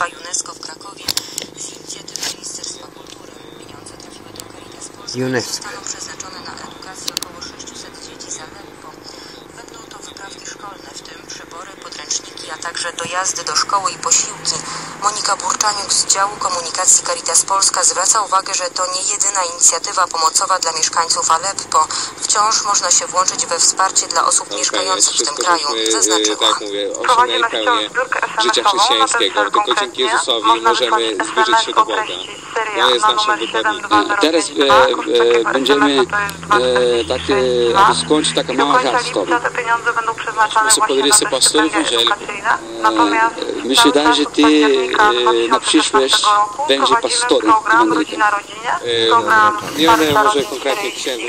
Towarzystwa UNESCO w Krakowie z inicjatywy Ministerstwa Kultury. Pieniądze trafiły do Caritas Polska i UNESCO. zostaną przeznaczone na edukację około 600 dzieci z Aleppo. Będą to wyprawki szkolne, w tym przybory, podręczniki, dojazdy do szkoły i posiłki. Monika Burczaniuk z działu komunikacji Caritas Polska zwraca uwagę, że to nie jedyna inicjatywa pomocowa dla mieszkańców Aleppo. Wciąż można się włączyć we wsparcie dla osób mieszkających w tym kraju, zaznaczyła. tak mówię, Prowadzimy pełnię zbiórkę życia SMS-ową, chrześcijańskiego. na ten cel Tylko dzięki Jezusowi możemy zbliżyć się do Boga. o treści Syria To jest na naszym wykładnikiem. 7205. Teraz e, e, będziemy e, takie, 2662. aby skończyć taka mała lipca te pieniądze będą przeznaczane Sposób właśnie na podrysy te pastorów edukacyjne. Natomiast mi się cały daje, czas że ty, e, na 2016 przyszłość będzie pastorem program Ewangelii. Rodzina Rodzinie, E, program Nie będę może konkretnie księdzu,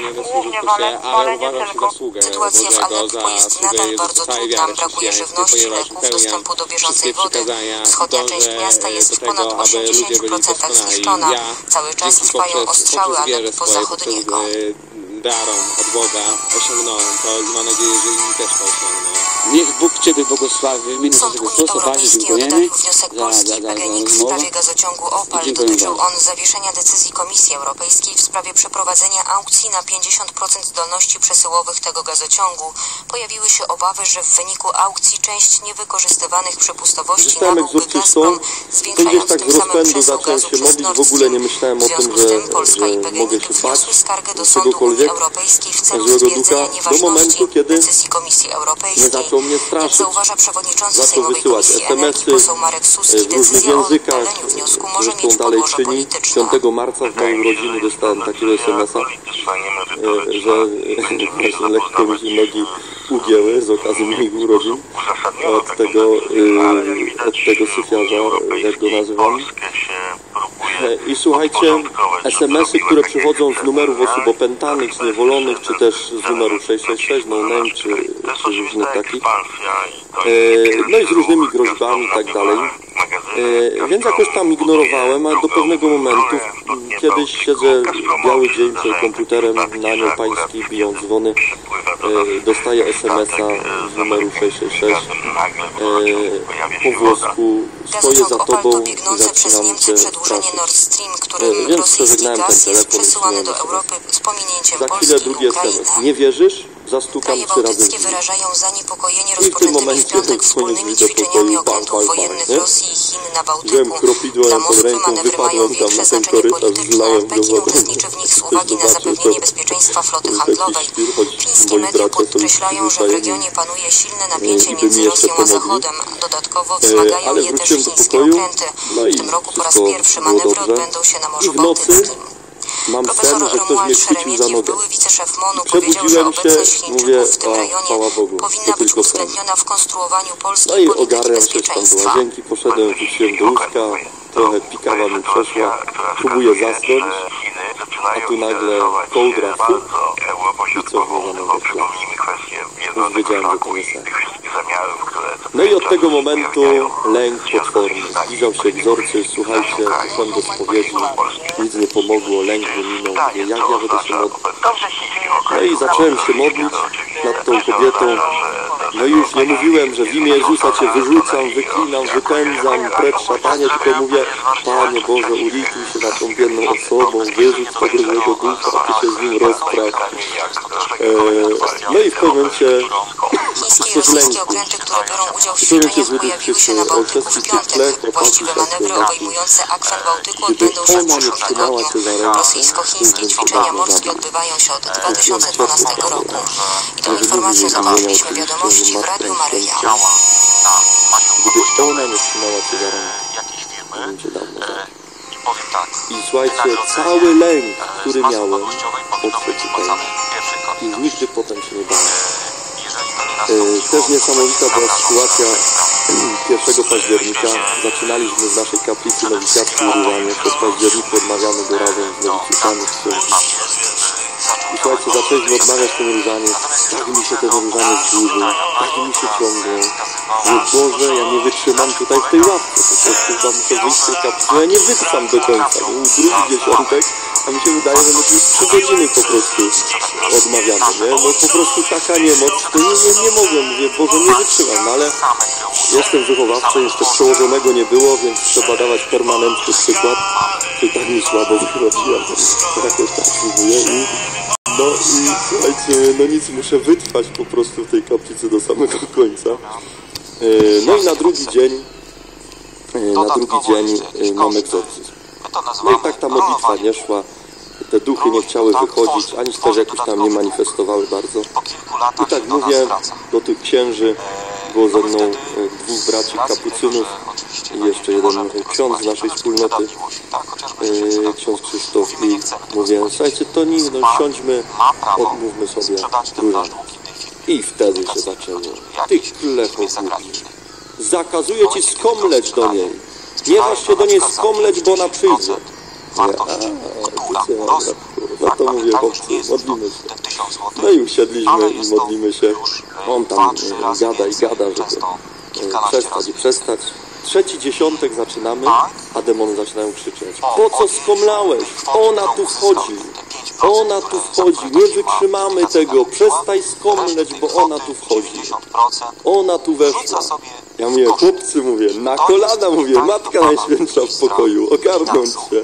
nie wolę, się, ale uważam się tylko za sługę Sytuacja w Bożego, za jest sługę nadal Jezusa bardzo i trudna. wiary Brakuje chrześcijańskiej, żywności, ponieważ dostępu do bieżącej wszystkie wody. przykazania, Wschodnia dążę część miasta jest do w tego, ponad aby ludzie byli 80% doskonali. zniszczona. Ja Cały czas dzięki trwają poprzez- ostrzały poprzez wierę Aleppo swoje, zachodniego. poprzez, e, darą od Boga osiągnąłem to i mam nadzieję, że inni też to osiągną. Niech Bóg Ciebie błogosławi w imieniu Sąd Unii Europejskiej oddalił wniosek Polski i PGNiG w sprawie gazociągu Opal. Dotyczył on zawieszenia decyzji Komisji Europejskiej w sprawie przeprowadzenia aukcji na 50% zdolności przesyłowych tego gazociągu. Pojawiły się obawy, że w wyniku aukcji część niewykorzystywanych przepustowości nabyłby. Gazprom, To zwiększając tak tym samym przesył gazu się przez modlić. Nord W ogóle nie Stream. myślałem W o tym, związku że, z tym Polska i że PGNiG mogę się bać wniosły skargę do Sądu Unii Europejskiej w celu stwierdzenia nieważności momentu, kiedy decyzji Komisji Europejskiej. Zaczął mnie Jak straszyć. zauważa przewodniczący Zaczął Sejmowej wysyłać SMS-y Suski, w różnych językach. Zresztą dalej czyni. polityczne. 5 marca w moim urodziny dostałem takiego SMS-a, e, że właśnie lekko mi się nogi ugięły z okazji moich urodzin od tego, e, od tego syfiarza, jak go nazywam. I słuchajcie, SMS-y, które przychodzą z numerów osób opętanych, zniewolonych, czy też z numeru 666, no name, czy, czy różnych takich, e, no i z różnymi groźbami i tak dalej. E, Więc jakoś tam ignorowałem, a do pewnego momentu, kiedyś siedzę cały dzień przed komputerem, na nią pański biją dzwony, dostaję SMS-a z numeru 666, e, po włosku, stoję za tobą i zaczynam cię przedłużenie straszyć. Nord Stream, E, którym więc przeżegnałem ten telefon i przesyłany do przyjąłem Europy z pominięciem Za chwilę drugi. SMS. Nie wierzysz? Zastukam Kraje trzy razy w wyrażają zaniepokojenie rozpoczętymi w momencie piątek wspólnymi ćwiczeniami okrętów wojennych? Rosji i Chin na Bałtyku. Dla Moskwy manewry mają większe znaczenie polityczne. go Pekin uczestniczy w nich z uwagi na zapewnienie bezpieczeństwa floty handlowej. moi media podkreślają, że w regionie panuje silne napięcie i by mi między Rosją a. Zachodem. Dodatkowo E, wzmagają je też chińskie okręty. no W tym roku po raz pierwszy manewry odbędą się na Morzu Bałtyckim. Mam sen, Profesor że ktoś mnie Romuald chwycił za nogę. były wiceszef MONU, powiedział, że Przebudziłem się, mówię, rejonie chwała Bogu, powinna to tylko sen. uwzględniona w konstruowaniu polskiej No i ogarniam coś tam do łazienki, poszedłem, wróciłem do łóżka, trochę pikawa mi przeszła, próbuję zasnąć, a tu nagle kołdra, i co mnie za nogę szła. Już wiedziałem, że to nie sen. No i od tego momentu lęk potworny. Zbliżał się egzorcyzm, słuchajcie, poszedłem do spowiedzi, nic nie pomogło, lęk mnie minął, mówię, jak ja będę się modlić. No i zacząłem się modlić nad tą kobietą. No i już nie mówiłem, że w imię Jezusa Cię wyrzucam, wyklinam, wypędzam, precz szatanie, tylko mówię, Panie Boże, ulituj się nad tą biedną osobą, wyrzuć tego złego ducha, Ty się z nim rozpraw. E, no i w pewnym momencie Chińskie i rosyjskie lęku. okręty, które biorą udział w ćwiczeniach, pojawiły się wszyscy na Bałtyku w piątek. Właściwe manewry obejmujące akwen Bałtyku Gdyby odbędą się w przyszłym trzymała tygodniu. się za rękę, Rosyjsko-chińskie ćwiczenia morskie odbywają się od 2012 roku. I tą zobaczyliśmy zmieniał wiadomości w Radiu Maryja. Gdyby ona nie trzymała rękę, jakiejś to firmy e, i powiem tak. I słuchajcie, cały lęk, e, który miałem wolnościowej powinno od być przeczytania. wpłacane w pierwszej I nigdy potem się nie bałem. Też niesamowita była sytuacja do 1 października. Zaczynaliśmy w naszej kaplicy nowicjackiej Różanie. Przez październiku odmawiamy go razem z Słońcu. I słuchajcie, zaczęliśmy odmawiać ten różanie. Tak mi się ten różanie zbliżył, tak mi się ciągnął. Mówię, Boże, ja nie wytrzymam tutaj w tej ławce. Po prostu tam muszę wyjść z tej kaplicy. Ja nie wytrzymam do końca. Był drugi dziesiątek, A mi się wydaje, że my tu już trzy godziny po prostu odmawiamy, nie? No po prostu taka niemoc, to nie, nie, nie mogę, mówię, Boże, nie wytrzymam, no ale jestem wychowawczy, jeszcze przełożonego nie było, więc trzeba dawać permanentny przykład. I tak mi słabo wyrobiłem, jakoś tak próbuję i no i słuchajcie, no nic, muszę wytrwać po prostu w tej kaplicy do samego końca. E, No i na drugi dzień, e, na drugi dzień e, mam egzorcyzm. No i tak ta modlitwa rolowanie. nie szła, te duchy nie chciały wychodzić, ani też jakoś tam nie manifestowały bardzo. I tak mówię do tych księży, było ze mną e, dwóch braci kapucynów i jeszcze jeden ksiądz z naszej wspólnoty, e, ksiądz Krzysztof i mówię, słuchajcie, to nie, no siądźmy, odmówmy sobie różaniec. I wtedy się zaczęło. Ty klepo. Zakazuję ci skomleć do niej. Nie masz się do niej skomleć, bo ona przyjdzie. Mówię, a, wiecie, dobra, no to mówię, chłopcy, modlimy się. No i usiedliśmy i modlimy się. e, On tam e, gada i gada, żeby e, przestać i przestać. Trzeci dziesiątek zaczynamy, Tak. a demony zaczynają krzyczeć. Po co skomlałeś? Ona tu wchodzi. uzyskał, te 5%, Ona tu wchodzi. Nie wytrzymamy tego. Przestań skomleć, bo ona tu wchodzi. 90% Ona tu weszła. Ja mówię, chłopcy, mówię, na kolana mówię, Matka Najświętsza w pokoju, ogarnąć się.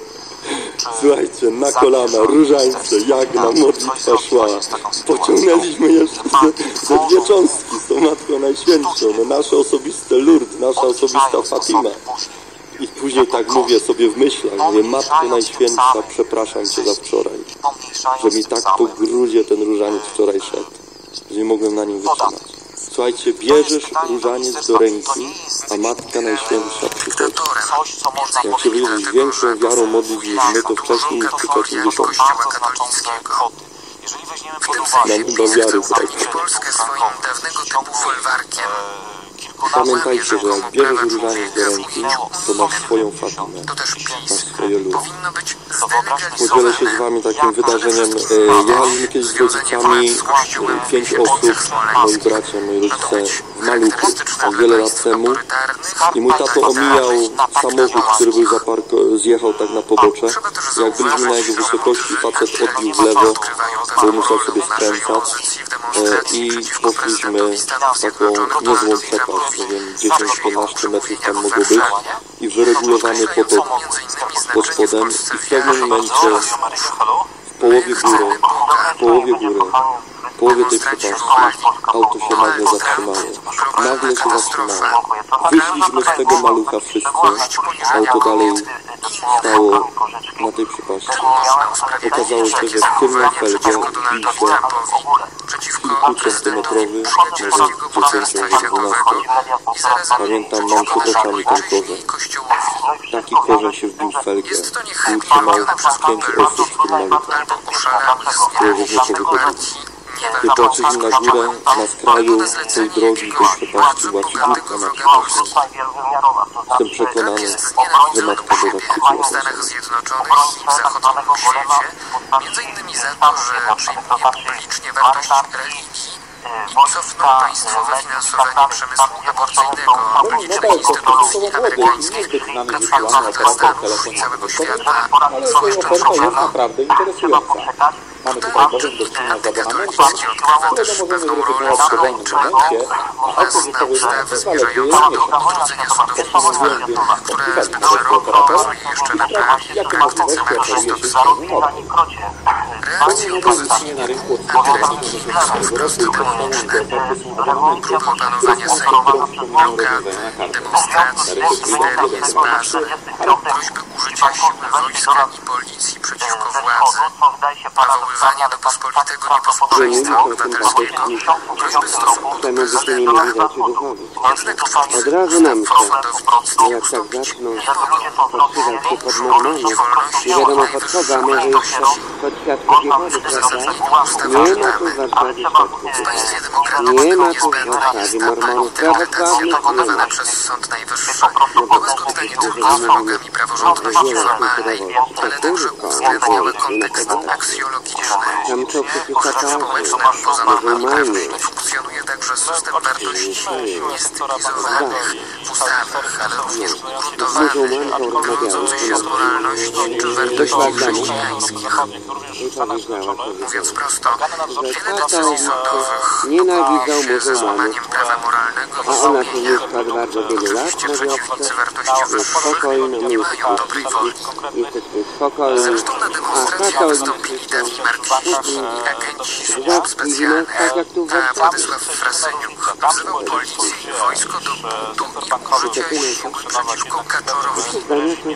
Słuchajcie, na kolana, różańce, jagna, modlitwa szła. Pociągnęliśmy jeszcze ze, ze dwie cząstki z tą Matką Najświętszą, no nasze osobiste Lourdes, nasza osobista Fatima. I później tak mówię sobie w myślach, mówię, Matko Najświętsza, przepraszam Cię za wczoraj, że mi tak po grudzie ten różaniec wczoraj szedł, że nie mogłem na nim wytrzymać. Słuchajcie, bierzesz różaniec do ręki, a Matka Najświętsza przychodzi. Jak się będziesz większą wiarą modlić niż my, to wcześniej niż tylko 50. Tak. Jeżeli weźmiemy pod uwagę brak. Polskę swoim dawnego typu folwarkiem. Pamiętajcie, że jak bierzesz różaniec do ręki, to masz swoją Fatimę, masz swoje być Podzielę się z wami takim wydarzeniem. E, Jechaliśmy kiedyś z rodzicami, e, pięć osób, moi bracia, moi rodzice w Maluchu, to wiele lat temu. I mój tato omijał samochód, który był zaparko- zjechał tak na pobocze. Jak byliśmy na jego wysokości, facet odbił w lewo, musiał sobie skręcać. E, I poszliśmy taką niezłą przepaść, nie wiem, 10-15 metrów tam mogło być. I wyregulowany potok pod spodem. I w pewnym momencie w połowie góry, w połowie góry, połowie tej przepaści auto się nagle zatrzymało. Nagle się zatrzymało. Wyszliśmy z tego malucha wszyscy. Auto dalej stało na tej przepaści. Okazało się, że tylna felga wbił się kilkucentymetrowy, może 10 12. Pamiętam, mam przed oczami ten korzeń. Taki korzeń się wbił w felgę i utrzymał pięć osób w tym maluchu. albo oszalałych z nienawiści patrzyli na górę, na skraju tej drogi, tej przepaści była figurka na przepaści. Jestem przekonany, że Matka chwyciła w Stanach Zjednoczonych i w zachodnim świecie, między innymi za to, że przyjmuje publicznie wartość religii i cofnął państwowe finansowanie przemysłu aborcyjnego licznych instytucji amerykańskich pracujących dla Stanów i całego świata, zwłaszcza jest naprawdę interesująca. Mamy tutaj do czynienia z abonamentem, którego możemy zrezygnować w dowolnym momencie, a autobusowy zaledwie miesiąc. które Posłuchajmy zbyt naszego szeroko operatora i sprawdzić, jakie możliwości oferuje się mocy. reakcji Nowe opozycji na rynku od 2016 roku i podstawowe oferty są abonamenty, próby opanowania które Sejmu, kartę. demonstracji, histerii baza, groźby użycia siły wojska i policji przeciwko władzy, nawoływanie do pospolitego nieposłuszeństwa obywatelskiego, groźby w stosunku do prezydenta. Jednak twórcy Od razu na myśl. sądownictwo Jak tak zaczną podszywać się pod normalność, nie wiadomo pod kogo, a może już pod świadków Jehody, prawda? Nie ma tu świadków W Jehody. demokratycznym Nie ma tu jest ta mormonów. Prawosławnych nie ma. tylko z wymogami praworządności formalnej, ale także uwzględniały kontekst aksjologiczny. Tam to przecież W życiu społecznym poza normami prawnymi funkcjonuje także system wartości niestylizowanych w ustawych, ale również ugruntowanych, wywodzących się z moralności czy wartości chrześcijańskich. Mówiąc prosto, wiele decyzji sądowych nienawidzą się ze złamaniem prawa moralnego i sumienia. Oczywiście przeciwnicy wartości wyższych nie mają dobrej woli. Zresztą na katolicy wystąpili Dawid Markiewicz i agenci służb specjalnych, tak a. Władysław Frasyniuk wzywał policję i wojsko do buntu i sił przeciwko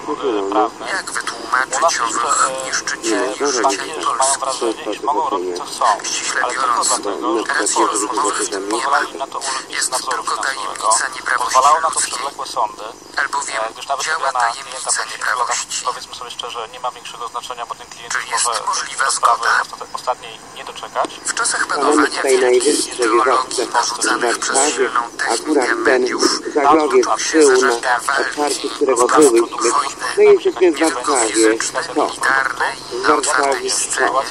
podzielone. Jak wytłumaczyć owych niszczycieli życia i. Polski? Ściśle biorąc, racji rozumowych w tym nie ma. Jest tylko tajemnica nieprawości ludzkiej, albowiem działa tajemnica nieprawości. Powiedzmy sobie szczerze, nie ma większego znaczenia, bo ten klient Czy jest może możliwa zgoda? ostat- ostatniej nie doczekać. W czasach panowania wielkich ideologii narzucanych przez silną technikę ten mediów, zagrodziec toczył się tył na zażarta otwarciu walki, którego byłyśmy. My jesteśmy w Warszawie. Co? W Warszawie co?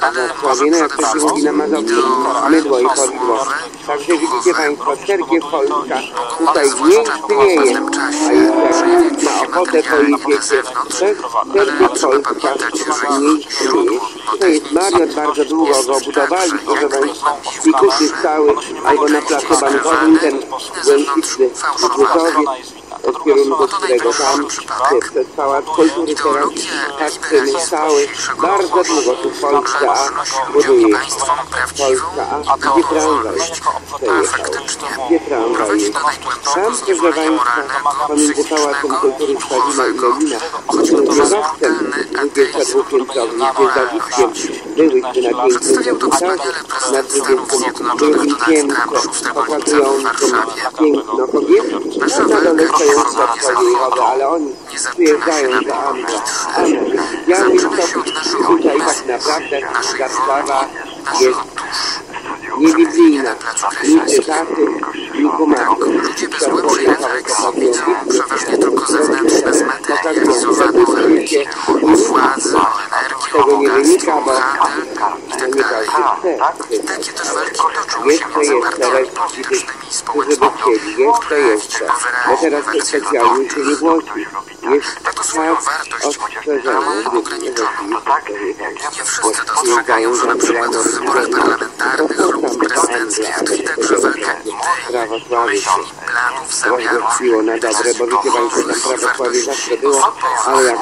A w Warszawie, no jak to się mówi na Mazowszu, mydło i podło. Także widzicie Państwo, cerkiew Polska tutaj nie istnieje. A jeszcze na ochotę pojedziecie, to cerkiew Polska nie istnieje. To jest Mariot bardzo długo go budowali, proszę Państwa, i kupił cały, albo na placu bankowym ten błękitny Kukuzowiec, od kierunku którego tam przez pałac kultury teraz patrzymy cały, bardzo długo tu Polska A buduje. Polska A, gdzie tramwaj gdzie tramwaj jest. Tam, Państwa, pomiędzy Pałacem Kultury Stadina i Lenina, wzrostem dwudziesta dwupiętrowy, gdzie zawiskiem byłyśmy na pięknym korytarzu, na drugim piętrze, pokazującym piękno kobiet, a na dole stoją statki jejchowe, ale oni przyjeżdżają do Ambra. Ambra. Białystok tutaj tak naprawdę Warszawa jest niebiblijna, ni cytaty, ni kumaty. Ludzie bez głębszej refleksji widzą przeważnie tylko zewnętrzne zmaterializowane Tego nie wynika, bogactwo, bo handel nie każdy chce. Takie też walki toczą się między partiami politycznymi i społecznymi, które jeszcze. Wyraźnie w. Jest Ma to swoją wartość, ale ograniczoną. Nie wszyscy dostrzegają, że na przykład w wyborach parlamentarnych lub prezydenckich tkwi także walka idei, myśli, planów, zamiarów, rozgościło prawosławie zawsze było, ale jak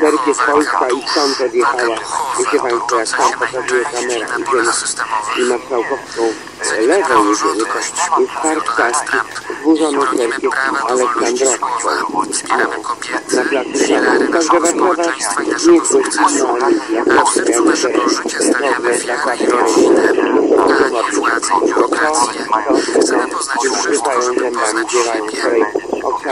cerkiew Polska i stąd odjechała, wiecie Państwo, jak tam pokazuje kamera, idziemy i marszałkowską e, lewą jedziemy, jest park czasu, zburzono cerkiew aleksandrowską. Na placu filary Także Warszawa nie jest sukcesu. jak A w sercu naszego życia stawiamy wiarę i rodzinę, władzę i biurokrację. Chcemy poznać wszystko, żeby poznać siebie.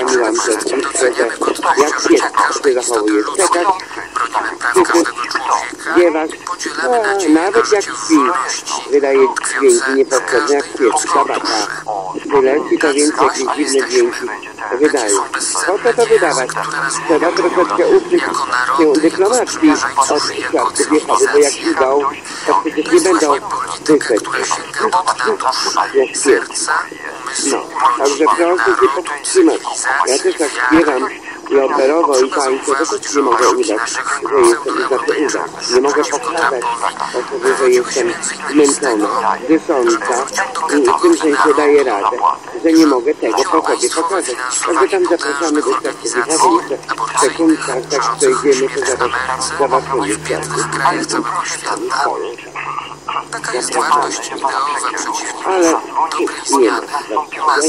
Przede wszystkim doceniamy godność życia każdej istoty zachowuje ludzkiej, czekać, bronimy praw każdego człowieka i podzielamy nadzieję na nawet jak życie w śpi, wolności, wydaje dźwięki tkwiące w niepotrzebne jak każdej ludzkiej duszy. Wyleci to więc jakieś dziwne dźwięki wydaje. Po co to wydawać? Trzeba troszeczkę uczyć się dyplomacji od świadków bo jak idą, to przecież nie będą serca, No, także proszę się powstrzymać. Ja też tak śpiewam i operowo i to też nie mogę udać, że jestem za to uda. Nie mogę pokazać o sobie, że jestem zmęczona, dysząca i tym sensie daję radę, że nie mogę tego po sobie pokazać. Także tam zapraszamy do stacji jeszcze sekundka, tak przejdziemy, to zobaczymy w biednych krajach całego świata. Taka jest wartość ideowa przeciwnika Ale dobrej zmiany. Nas.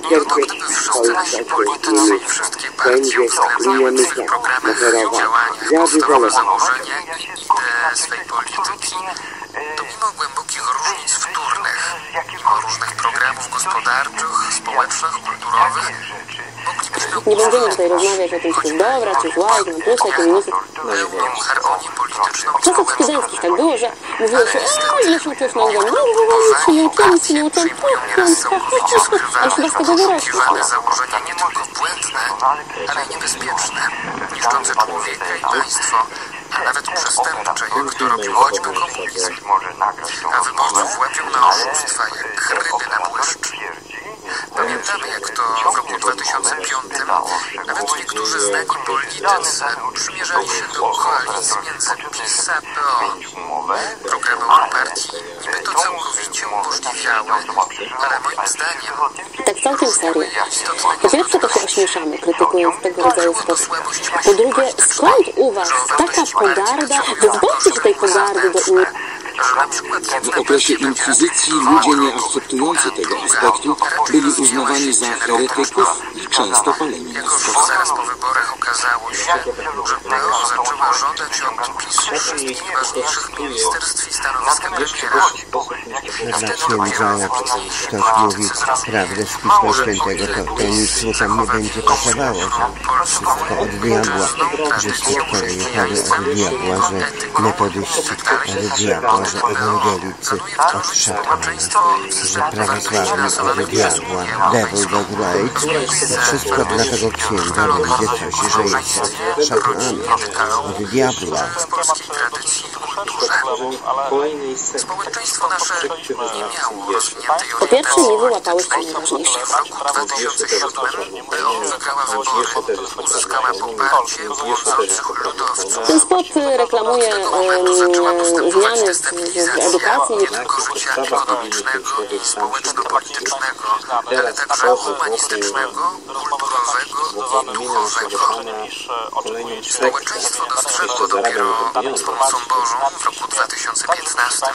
gdyby wszyscy politycy i wszystkie partie będzie uwzględniały w swych programach i działaniach podstawowe założenia i idee swej polityki, to mimo głębokich różnic wtórnych, mimo różnych programów gospodarczych, społecznych, kulturowych, Nie będziemy tutaj rozmawiać o tym, czy dobra, czy zła, jak na plusy, jakie minusy. pełną harmonię polityczną W czasach studenckich tak było, że mówiło się, a ile się uczysz na egzamin? No, bo nie nie uczyłem, przyjmują puknąć, nieraz całkowicie ale chyba z tego oszukiwane założenia nie tylko błędne, ale niebezpieczne, niszczące człowieka i państwo, a nawet przestępcze, jak to robił choćby komunizm. A wyborców łapią na oszustwa jak ryby na błyszcz. Pamiętamy, jak to w roku 2005 nawet niektórzy znani politycy przymierzali się do koalicji między PiS a PO. Programy partii niby to całkowicie umożliwiały, ale moim zdaniem Tak całkiem serio. Po pierwsze to się ośmieszamy, krytykując tego rodzaju sposób. Po drugie, skąd u was taka pogarda? Wyzbądźcie się tej pogardy do innych. W okresie inkwizycji ludzie nieakceptujący tego aspektu byli uznawani za heretyków i często paleni na Jako, że stosach. zaraz po wyborach okazało się, że PO zaczęła żądać od PiSu wszystkich ważniejszych ministerstw i stanowiska premiera. Księdza, jak ktoś mówi prawdę z Pisma Świętego, to, to nic mu tam nie będzie pasowało, że wszystko od diabła, że jechały od diabła, że metodyści od diabła, że ewangelicy od szatana, że prawosławni od diabła, devil right, to wszystko dla tego księdza będzie coś, że jest od szatana, od diabła. Społeczeństwo nasze nie miało rozwiniętej Po pierwsze, nie wyłapałyście politycznej. najważniejszego. W roku 2007 PO wygrała wybory, uzyskała poparcie błądzących ludowców. Ten spot reklamuje zaczęła em, postępować zmiany w, w edukacji. nie tylko życia ekonomicznego i społeczno-politycznego, ale także humanistycznego, kulturowego i duchowego. Społeczeństwo dostrzegło dopiero z pomocą Bożą w roku 2015,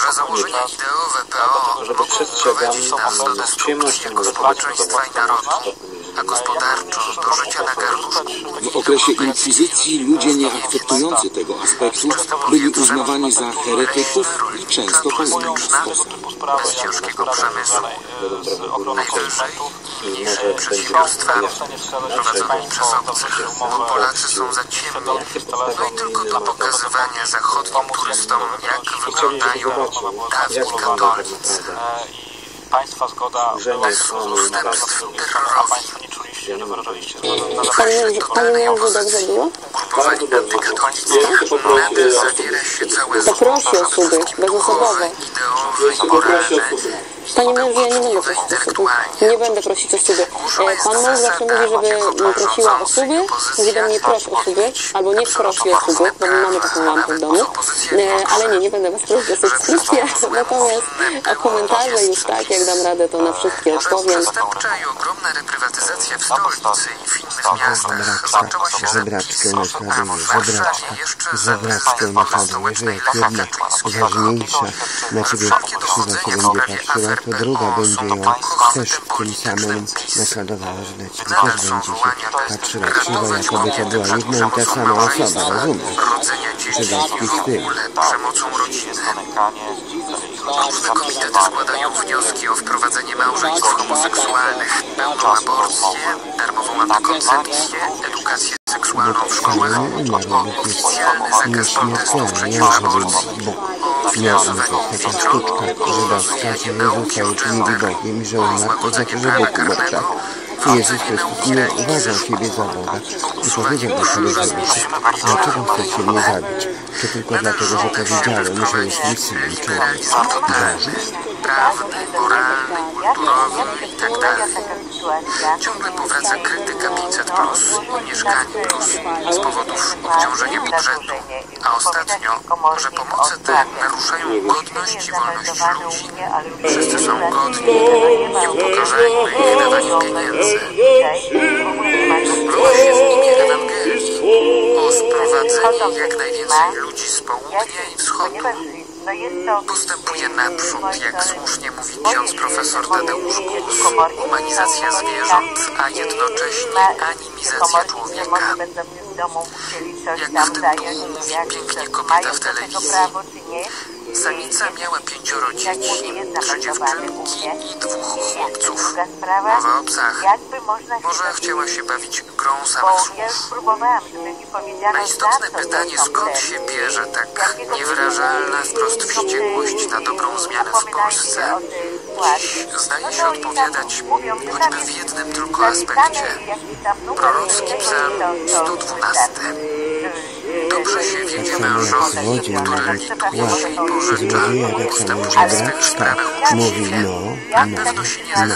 że założenia ideowe PO mogą prowadzić nas do destrukcji jako społeczeństwa i narodu, a gospodarczo do życia na garnuszku W okresie inkwizycji ludzie nieakceptujący tego aspektu byli uznawani za heretyków i często na stosach. bez ciężkiego przemysłu. Najwyżej mniejszymi przedsiębiorstwami prowadzonymi przez obcych, bo Polacy są za ciemni. No i tylko do pokazywania zachodnim turystom, jak wyglądają dawni katolicy. Państwa zgoda była Bez ustępstw terrorowi. Wyrażaliście zgody na Panie mężu, dobrze było? Ugrupowani antykatoliccy, wtedy zawiera się całe To prosi o suby, bezosobowe. ideowe i moralne. Panie mężu, ja nie będę prosić o suby. Nie będę prosić o suby. E, Pan mąż zawsze mówi, żeby prosiła o suby. Mówi do mnie proś o suby, albo nie prosi o suby, bo my mamy taką lampę w domu. E, Ale nie, nie będę was prosić o subskrypcję. Natomiast o komentarze już tak, jak dam radę, to na wszystkie odpowiem. I ogromna reprywatyzacja w stolicy i w innych miastach zaczęła się za żebraczkę naśladuje, że jak jedna ważniejsza na ciebie krzywa się będzie patrzyła, to druga będzie ją też tym samym naśladowała, że na ciebie też będzie się patrzyła krzywa, jakoby to była jedna i ta sama osoba, rozumiesz? rodzenia dzieci Żydowski i Różne komitety składają wnioski o wprowadzenie małżeństw homoseksualnych, pełną aborcję, darmową antykoncepcję, edukację seksualną w szkołach, oficjalny zakaz protestów przeciw aborcji, taka sztuczka żydowska, Jezusa uczynili Bogiem i że Bóg umarł, tak? I Jezus Chrystus nie uważał siebie za Boga i powiedział do Jezusa, dlaczego chcecie mnie zabić? Czy tylko dlatego, że powiedziałem, że jest mi synem człowieka? Boży? prawny, moralny, kulturowy i tak dalej. Ciągle powraca krytyka 500 plus mieszkanie plus z powodów obciążenia budżetu, a ostatnio, że pomoce te naruszają godność i wolność ludzi. Wszyscy są godni, nie upokarzajmy ich dawaniem pieniędzy. Prosi w imię Ewangelii o sprowadzenie jak najwięcej ludzi z południa i wschodu. Postępuje naprzód, jak słusznie mówi ksiądz profesor Tadeusz Gus, humanizacja zwierząt, a jednocześnie animizacja człowieka. Jak w tym duchu mówi pięknie kobieta w telewizji, Samica miała pięcioro dzieci, trzy dziewczynki i dwóch chłopców. Mowa o psach. Może chciała się bawić grą samych słów. Na istotne pytanie, skąd się bierze tak niewyrażalna wprost wściekłość na dobrą zmianę w Polsce, dziś zdaje się odpowiadać choćby w jednym tylko aspekcie. Prorocki psalm 112. dobrze się Tak samo jak mężowi, złodziej który może lituje łapie i pożycza, złodzieja, tak mówi no, no, się no.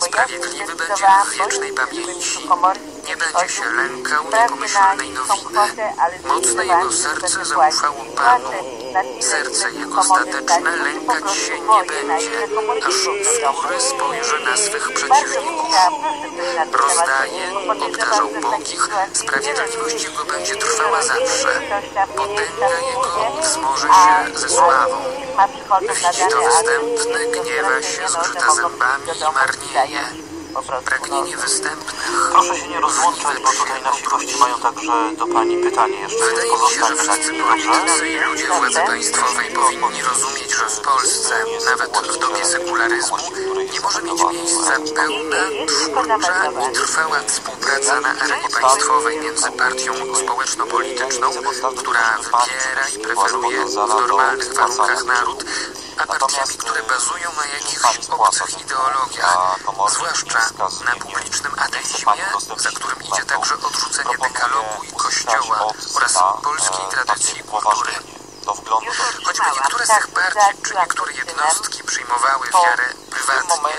Sprawiedliwy będzie w wiecznej pamięci. Nie będzie się lękał niepomyślnej nowiny. Mocne jego serce zaufało Panu. Serce jego stateczne lękać się nie będzie, aż z góry spojrzy na swych przeciwników. Rozdaje, obdarzał bogich, sprawiedliwość jego będzie trwała zawsze. Potęga jego wzmoży się ze sławą. Widzi to występny, gniewa się, zgrzyta zębami i marnieje. Pragnienie występnych. Proszę się nie rozłączać, bo tutaj nasi goście mają także do Pani pytanie jeszcze, więc pozostańmy na dobrze? politycy i ludzie władzy państwowej powinni rozumieć, że w Polsce, nawet w dobie sekularyzmu, nie może mieć miejsca pełna, twórcza i trwała współpraca na arenie państwowej między partią społeczno-polityczną, która wybiera i preferuje w normalnych warunkach naród, a partiami, które bazują na jakichś obcych ideologiach, zwłaszcza na publicznym ateizmie, za którym idzie także odrzucenie dekalogu i kościoła oraz polskiej tradycji i kultury. Choćby niektóre z tych partii czy niektóre jednostki przyjmowały wiarę prywatnie,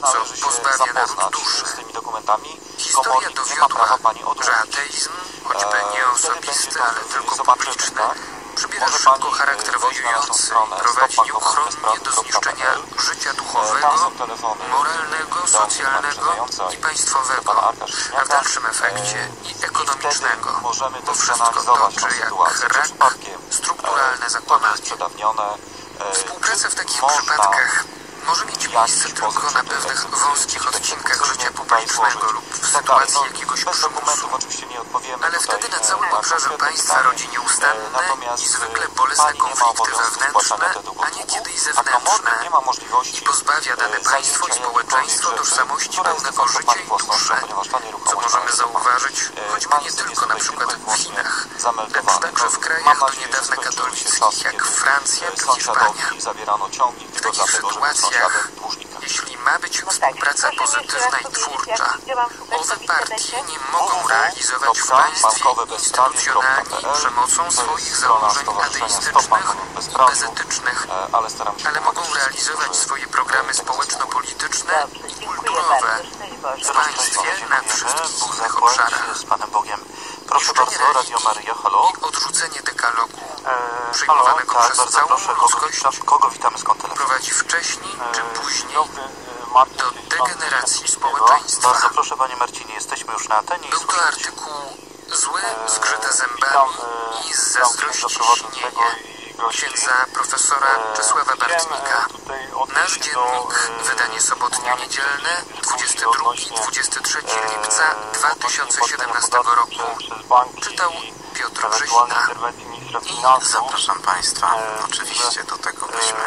co pozbawia naród duszy. z tymi dokumentami. Historia dowiodła, że ateizm, choćby E, nie wtedy osobisty, ale tylko publiczny, tak? Przybiera szybko charakter wojujący prowadzi nieuchronnie do zniszczenia życia duchowego, moralnego, socjalnego i państwowego, a w dalszym efekcie E, i ekonomicznego, bo wszystko toczy jak rak, strukturalne to nie zakłamanie. jest przedawnione. e, Współpraca w takich przypadkach może mieć miejsce tylko na pewnych wąskich odcinkach życia publicznego lub w tak. sytuacji No, jakiegoś przymusu. Ale wtedy na e, całym obszarze państwa rodzi nieustanne E, i zwykle e, bolesne ma konflikty wewnętrzne, a niekiedy i zewnętrzne i pozbawia dane e, państwo i społeczeństwo tożsamości pełnego życia i duszy, co możemy zauważyć? E, choćby nie tylko na przykład w Chinach, lecz także w krajach do niedawna katolickich, jak Francja e, czy Hiszpania. W takich sytuacjach, dłużnika. jeśli ma być No tak, współpraca pozytywna i twórcza, owe partie nie mogą realizować w państwie instytucjonalnie przemocą swoich założeń ateistycznych i bezetycznych, ale mogą realizować swoje programy społeczno-polityczne i kulturowe. W państwie na wszystkich innych obszarach. Proszę bardzo, Radio Maria, halo. odrzucenie dekalogu E, halo, przyjmowanego tak, przez całą proszę, kogo, ludzkość witam, kogo witamy, skąd telefon? prowadzi wcześniej czy E, później dobry, e, Marcin do degeneracji społeczeństwa. Bardzo proszę Panie Marcinie, jesteśmy już na antenie Był to artykuł Zły E, zgrzyta witam, zębami e, i z zazdrości śnieje księdza profesora Czesława Bartnika. Nasz dziennik, wydanie sobotnio-niedzielne, 22-23 lipca 2017 roku. Czytał Piotr Brzeźna. I zapraszam Państwa oczywiście do tego, byśmy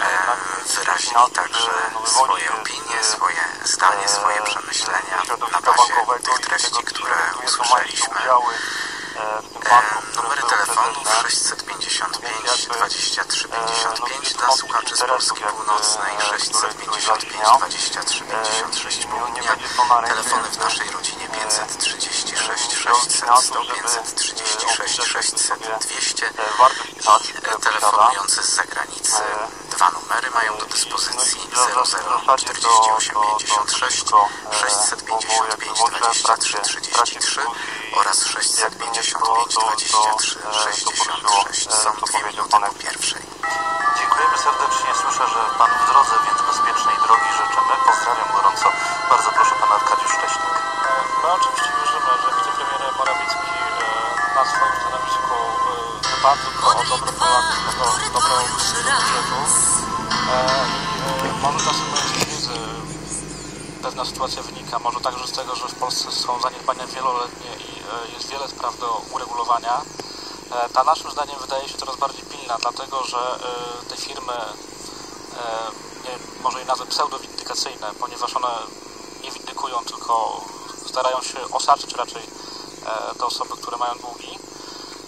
e, wyrazili także swoje opinie, swoje zdanie, swoje przemyślenia na bazie tych treści, które usłyszeliśmy. E, numery telefonów 600 55 23 55 dla słuchaczy z Polski Północnej 655 23 56 południa. Telefony w naszej rodzinie 530 636 100 536 600 200 i telefonujący z zagranicy. E, Dwa numery mają do dyspozycji 00 48 56 655 23 33 oraz 655 23 66. Są dwie minuty po pierwszej. Dziękujemy serdecznie. Słyszę, że Pan w drodze, więc bezpiecznej drogi życzymy. Pozdrawiam gorąco. Bardzo proszę Pan Arkadiusz Szcześnik. E, no oczywiście wierzymy, że na swoim stanowisku dba tylko o dobro Polaków, dobro, dobro budżetu. E, I e, może czasem pewna sytuacja wynika, może także z tego, że w Polsce są zaniedbania wieloletnie i e, jest wiele spraw do uregulowania. E, Ta naszym zdaniem wydaje się coraz bardziej pilna, dlatego że e, te firmy, nie może je nazwę pseudowindykacyjne, ponieważ one nie windykują, tylko starają się osaczyć raczej te osoby, które mają długi.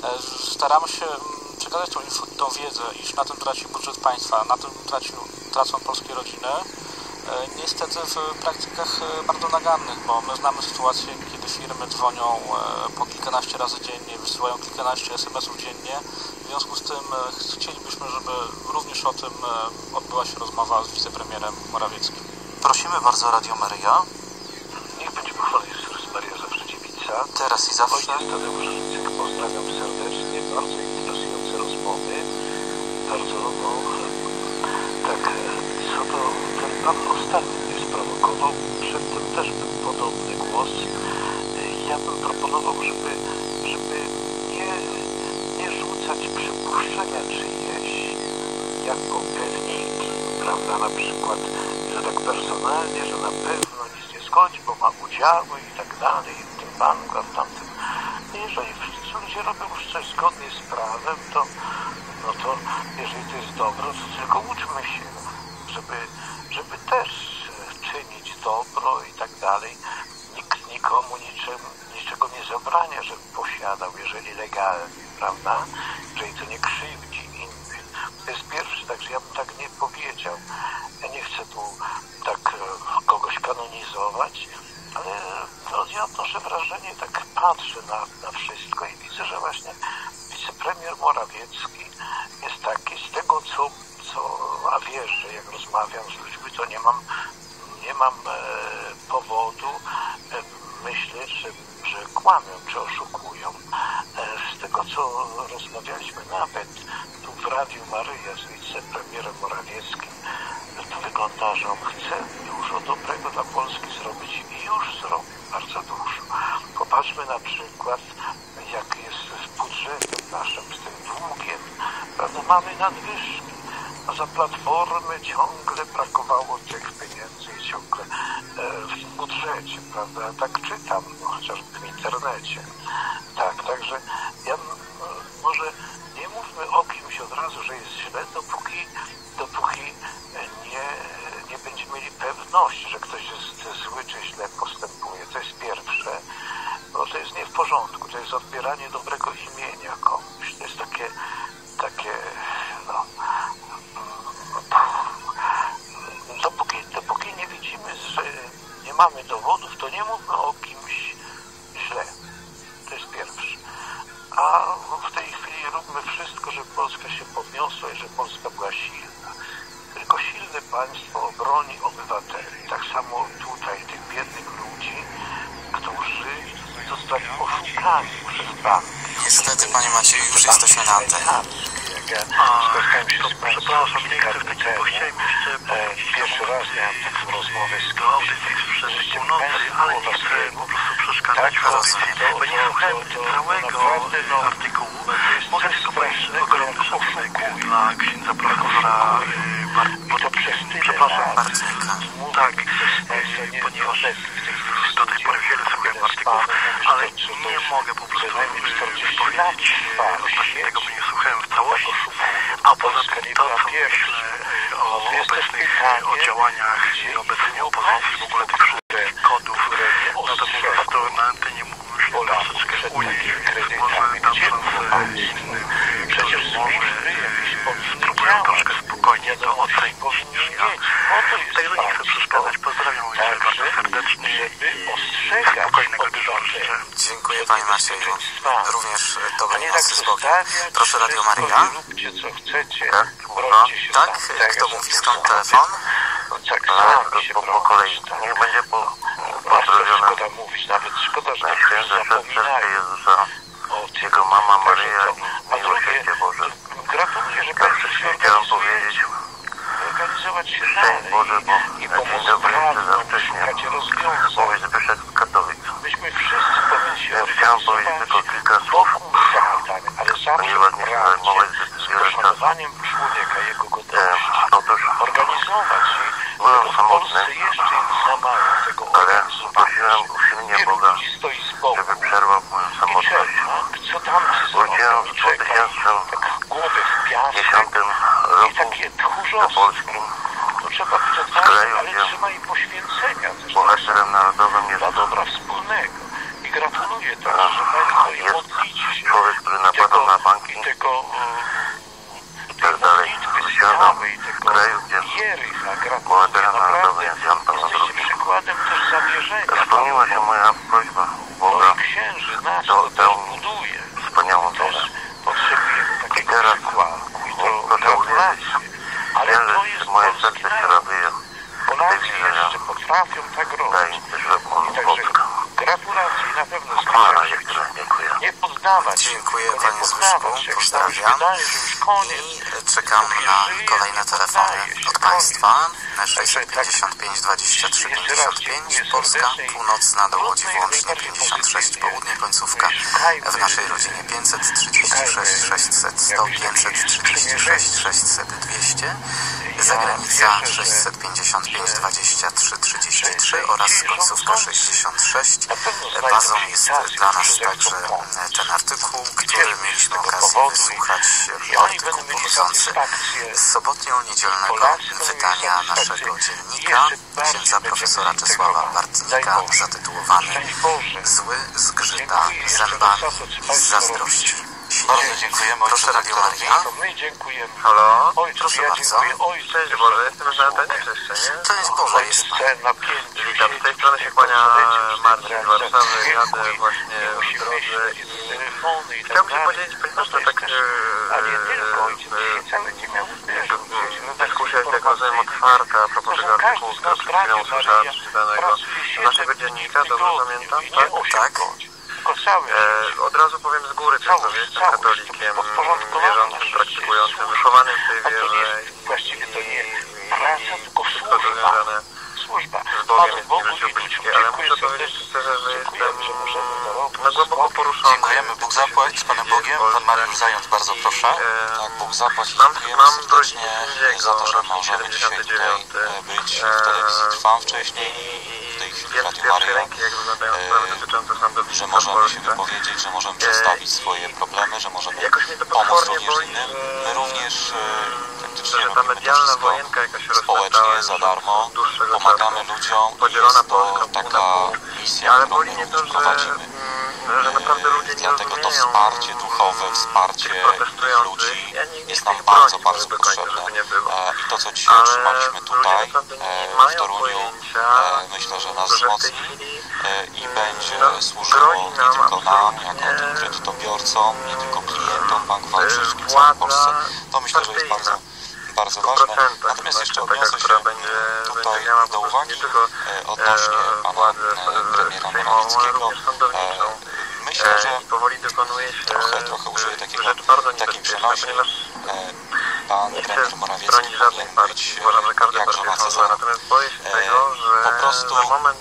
E, Staramy się mm, przekazać tą, tą wiedzę, iż na tym traci budżet państwa, na tym traci, tracą polskie rodziny. e, niestety w praktykach e, bardzo nagannych, bo my znamy sytuację, kiedy firmy dzwonią e, po kilkanaście razy dziennie, wysyłają kilkanaście SMS-ów dziennie. W związku z tym e, chcielibyśmy, żeby również o tym e, odbyła się rozmowa z wicepremierem Morawieckim. Prosimy bardzo Radio Maryja. Niech będzie pochwalony Jezus Maria dziewica. Teraz i zawsze. Pozdrawiam serdecznie. Bardzo interesujące rozmowy. Bardzo, no, tak, co to ten pan ostatni mnie sprowokował. Przedtem też był podobny głos. Ja bym proponował, żeby, żeby nie, nie rzucać przypuszczenia czyjeś jako pewniki, prawda, na przykład, że tak personalnie, że na pewno nic nie schodzi, bo ma udziały i tak dalej, banku, a tamtym. Jeżeli ludzie robią coś zgodnie z prawem, to, no to jeżeli to jest dobro, to tylko uczmy się, żeby, żeby też e, czynić dobro i tak dalej. Nikt nikomu niczym, niczego nie zabrania, żeby posiadał, jeżeli legalnie, prawda? Jeżeli to nie krzywdzi innych. To jest pierwszy, także ja bym tak nie powiedział. Ja nie chcę tu tak e, kogoś kanonizować, ale no, ja odnoszę wrażenie, tak patrzę na, na wszystko i widzę, że właśnie wicepremier Morawiecki jest taki z tego, co, co a wiesz, że jak rozmawiam z ludźmi, to nie mam, nie mam e, powodu e, myśleć, że, że kłamią czy oszukują. E, z tego, co rozmawialiśmy nawet tu w Radiu Maryja z wicepremierem Morawieckim, to wygląda, że on chce dużo dobrego dla Polski zrobić i już zrobił bardzo dużo. Popatrzmy na przykład, jak jest z budżetem naszym, z tym długiem. Prawda? Mamy nadwyżki. A za platformy ciągle brakowało tych pieniędzy i ciągle e, w budżecie, prawda? Ja tak czytam, no, chociażby w internecie. Tak, także ja może nie mówmy o kimś od razu, że jest źle, dopóki, dopóki nie, nie będziemy mieli pewności, że ktoś jest zły czy źle postępuje. To jest pierwsze, bo to jest nie w porządku. To jest odbieranie dobrego imienia komuś. To jest takie, takie, no, dopóki, dopóki nie widzimy, że nie mamy dowodów, to nie mówmy o kimś źle. To jest pierwsze. A w tej chwili róbmy wszystko, żeby Polska się podniosła i żeby Polska była silna. Tylko silne państwo obroni obywateli. Tak samo tutaj tych biednych ludzi, którzy zostali oszukani przez banki. Niestety, panie Macieju, już jesteśmy na antenie. Spotkałem się z Państwem kilka dni temu, e, pierwszy raz miałem taką rozmowę z kimś, żeście Państwo ale nie chcę po prostu przeszkadzać w audycji, bo nie słuchałem całego artykułu. Mogę tylko powiedzieć ogromny szacunek dla księdza profesora y, Bar- przepraszam, tak, y, ponieważ do tej pory wiele słuchałem artykułów, ale nie mogę po prostu y, wypowiedzieć y, odnośnie tego, bo nie słuchałem w całości, a poza tym to, co myślę y, o obecnych y, o działaniach i obecnej opozycji, w ogóle tych wszystkich kodów, no to po prostu na antenie mógłbym się troszeczkę unieść, może idąc z innych rozmowy, spróbuję spokojnie to ocenić niż ja. Także nie chcę przeszkadzać. Pozdrawiam ojca bardzo serdecznie i spokojnego wieczoru życzę. Dziękuję panie Macieju. Również dobrej nocy z Bogiem. Proszę Radio Maryja. Róbcie co chcecie, Tak, brońcie się tak? Kto mówi skąd telefon? Tak, sami się bronić. Tak. Niech będzie po, Bardzo pozdrowiona szkoda mówić, nawet szkoda, że niektórzy zapominają Jezusa. Jego mama Maryja to. i miłosierdzie Boże. gratuluję, że Tak Państwo się wszystkim chciałem powiedzieć, Organizować się Szczęść Boże, bo dalej i pomóc dobry za wcześnie. szukacie rozwiązań. Mówi Zbyszek z Katowic. Myśmy wszyscy powinni się Ja chciałem powiedzieć tylko kilka słów, zadań, ale zawsze ponieważ nie chcę prawdzie, zajmować z poszanowaniem człowieka, jego E, godności. Otóż Organizować i Byłem samotny, ale prosiłem usilnie Boga, żeby przerwał moją samotność. co tamci Wróciłem zrobią i w czeka. 2010 Tak głowy w piasek roku i takie Polski. To trzeba kraju, odważnym, ale trzeba i poświęcenia. Bohaterem narodowym jest Dla dobra wspólnego. I gratuluję także, że Państwo i jest modlicie się. człowiek, który I napadał tego- na banki I tego i tak dalej. modlitwy Wróciłem stałej, do tego kraju, gdzie wiery na gratuluję. bohaterem Naprawdę narodowym jest stworzenia. Spełniła się moja prośba u Boga. No i księży nas To to też tę buduje. wspaniałą Też drogę. potrzebujemy takiego teraz przykładu. I to proszę uwierzyć. gratulacje. Ale to Księżyc, jest moje polski serce się naród. raduje. Polacy widzenia. jeszcze potrafią tak Daj, robić. że I także Polska. gratulacje i na pewno Chwała skończy się. jeszcze. Dziękuję. Dziękuję, panie Zbyszku, pozdrawiam. I czekam na kolejne telefony od Państwa. 655 23 55 Polska Północna do Łodzi włącznie 56 Południe końcówka. W naszej rodzinie 536 600 100 536 600 200 zagranica 655 23 33 oraz końcówka 66 bazą jest dla nas także ten artykuł, który mieliśmy okazję wysłuchać artykuł pochodzący z sobotnio-niedzielnego wydania naszego dziennika księdza profesora Czesława Bartnika zatytułowany Zły zgrzyta zębami z zazdrości. Bardzo dziękujemy. Proszę Radio Maria. My dziękujemy. Halo? Ojcze, Proszę ja bardzo. dziękuję Ojcu. Cześć Boże, jestem już na antenie czy jeszcze nie? Szczęść Boże jest Pan. Witam, z tej strony się kłania Marcin z Warszawy, jadę właśnie w drodze i tak chciałbym się podzielić Panie Boże tak, e, e, e, dyskusja jest jak rozumiem otwarta a propos tego artykułu, który przed chwilą usłyszałem przeczytanego naszego dziennika, dobrze pamiętam, tak? Tak. Tylko cały E, od razu powiem z góry tylko, że jestem katolikiem, wierzącym, praktykującym, wychowanym w tej wierze Właściwie to nie i praca, tylko wszystko to służba. związane Służba. z Bogiem jest Bogu dziękuję bliskie, ale muszę powiedzieć szczerze, że jestem no, głęboko poruszony. Dziękujemy, Bóg zapłać z Panem Bogiem. Pan Mariusz Zając, bardzo proszę. Tak, Bóg zapłać i Mam, dziękujemy mam serdecznie rodziny za to, że możemy dzisiaj tutaj 79. e, być w telewizji Trwam wcześniej, e, że możemy się wypowiedzieć, że możemy przedstawić swoje problemy, że możemy pomóc również innym. My również e, praktycznie robimy to wszystko społecznie, za darmo, pomagamy ludziom i jest to taka misja, którą my również prowadzimy. nie Dlatego to wsparcie duchowe, wsparcie ludzi jest nam bardzo, bardzo potrzebne. żeby nie było. E, I to, co dzisiaj otrzymaliśmy tutaj e, w Toruniu, e, myślę, że nas wzmocni e, i będzie no, służyło nie tylko nam, jako tym kredytobiorcom, nie tylko klientom, bank e, walczyńskim w całej Polsce. To myślę, że jest bardzo, bardzo 100%, ważne. Natomiast jeszcze odniosę się tutaj do uwagi odnośnie pana premiera Morawieckiego. Myślę, że trochę, trochę użyję takiego takim E, Pan nie chcę premier Morawiecki bronić żadnej powinien partii, uważam, że każda jakże partia na jest zła, Cezara. natomiast boję się E, tego, że po prostu za moment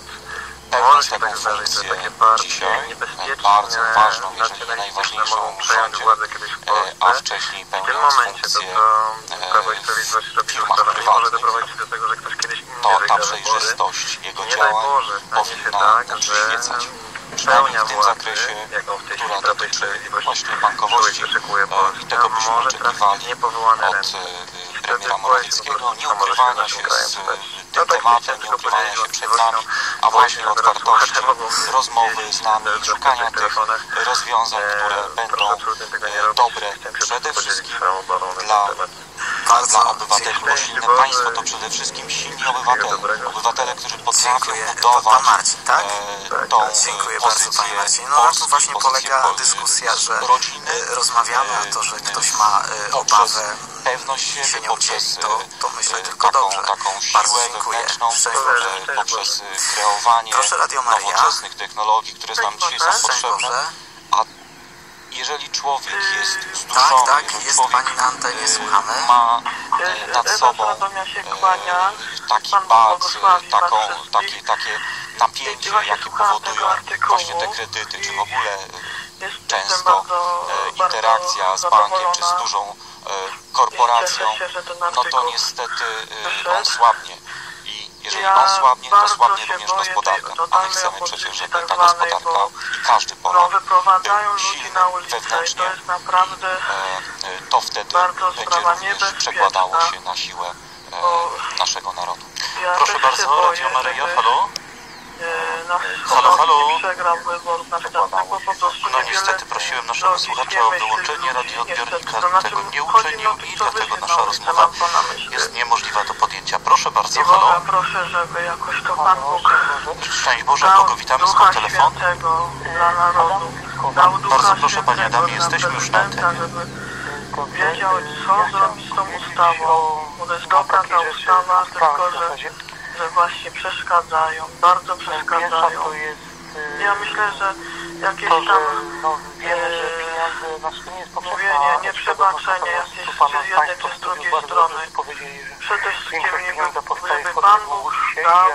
pełniąc taką tak zdarzyć, że funkcję dzisiaj, niebezpieczne, bardzo ważną, jeżeli nie najważniejszą w przejąć rządzie, władzę kiedyś w e, a wcześniej W tym pełniąc funkcję e, w firmach prywatnych, to ta przejrzystość jego działań powinna tak, nam że przyświecać. Przynajmniej w tym zakresie, która i dotyczy właśnie bankowości e, i tego byśmy oczekiwali od e, I premiera Morawieckiego, nie ukrywania się z e, No tym tak tematem, nie ukrywania się przed nami, a właśnie otwartości, rozmowy z nami, na- na szukania tych rozwiązań, które będą dobre przede wszystkim dla dla obywateli, bo Szczęść silne Boże. państwo to przede wszystkim silni obywatele. Obywatele, którzy potrafią Dziękuję. To budować pan Marcin, tak? e, tą Dziękuję e, bardzo pozycję panie Marcinie. No na tym właśnie polega po- dyskusja, że rodziny, e, rozmawiamy, a to, że e, ktoś ma e, poprzez obawę pewność się siebie, nią poprzez dzieli, to, to myślę e, tylko taką, dobrze. taką Bardzo siłę dziękuję. wewnętrzną, e, poprzez e, kreowanie Proszę nowoczesnych technologii, które nam dzisiaj są potrzebne. Jeżeli człowiek jest Tak, zduszony, tak, jeżeli jest pani na antenie, e, słuchamy. ma e, nad Ewa sobą e, taki bat, taką, takie, takie napięcie, jakie powodują właśnie te kredyty, czy w ogóle często interakcja z bankiem, czy z dużą korporacją, no to niestety on słabnie. I jeżeli Ja on słabnie, to słabnie również gospodarka. A my chcemy przecież, żeby ta gospodarka i każdy No, Polak był silny ulicę i wewnętrznie, to e, e, wtedy będzie również przekładało się na siłę e, naszego narodu. Proszę bardzo, Radio Maryja, halo? E, Halo, halo. nie przegrał następnego, po prostu No niestety prosiłem naszego słuchacza o wyłączenie radioodbiornika. niestety, to znaczy Tego nie uczynił i dlatego nasza rozmowa jest niemożliwa do podjęcia. Proszę bardzo, halo. proszę, żeby jakoś to Pan Bóg Szczęść Boże, kogo witamy, skąd telefon? Bardzo proszę, Panie Adamie, jesteśmy już na antenie. wiedział, co zrobić z tą ustawą. Bo to jest dobra ta ustawa, tylko że, że właśnie przeszkadzają, bardzo przeszkadzają. Ja myślę, że jakieś tam e, mówienie, nieprzebaczenie jakieś z jednej czy z drugiej strony. Przede wszystkim żeby Pan Bóg dał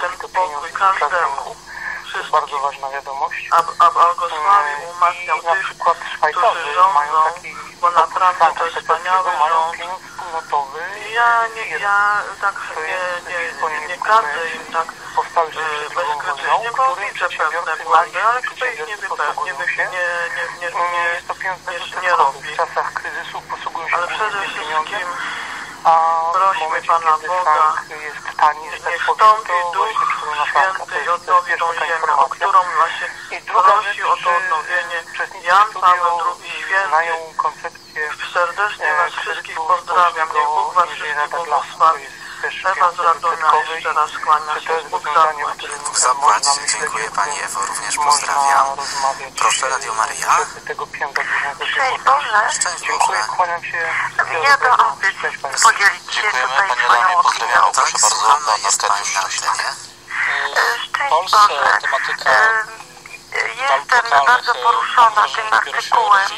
ten pokój każdemu. Wszystkim. bardzo ważna wiadomość. A, a błogosławił, umacniał I na tych, którzy rządzą, mają taki bo naprawdę to jest wspaniały rząd. Ja nie, ja tak nie, nie, nie, gardzę im tak e, bezkrytycznie, bo widzę pewne błędy, ale kto ich nie wypełni, nie, nie, nie, nie, nie, nie, nie robi. W czasach kryzysu posługują się Ale przede wszystkim a prośmy Pana Boga, jest tani, że niech to Duch Święty jest odnowi tą ziemię, o którą właśnie I prosi o to odnowienie. uczestnicy Jan Paweł II Święty Serdecznie e, Was wszystkich pozdrawiam. Niech Bóg Was wszystkich błogosławi. Ewa z Radomia jeszcze raz kłania się. Bóg którym Bóg Dziękuję Pani Ewo, również pozdrawiam. Proszę, Radio się Szczęść. Boże. Szczęść Dziękuję, Boże. kłaniam się. Ja do podzielić się Dziękujemy, tutaj swoją opinią. Proszę Tak, bardzo, słuchamy, jest Pani na antenie. E, W Szczęść Polsce Boże. tematyka E, Jestem bardzo e, poruszona tym artykułem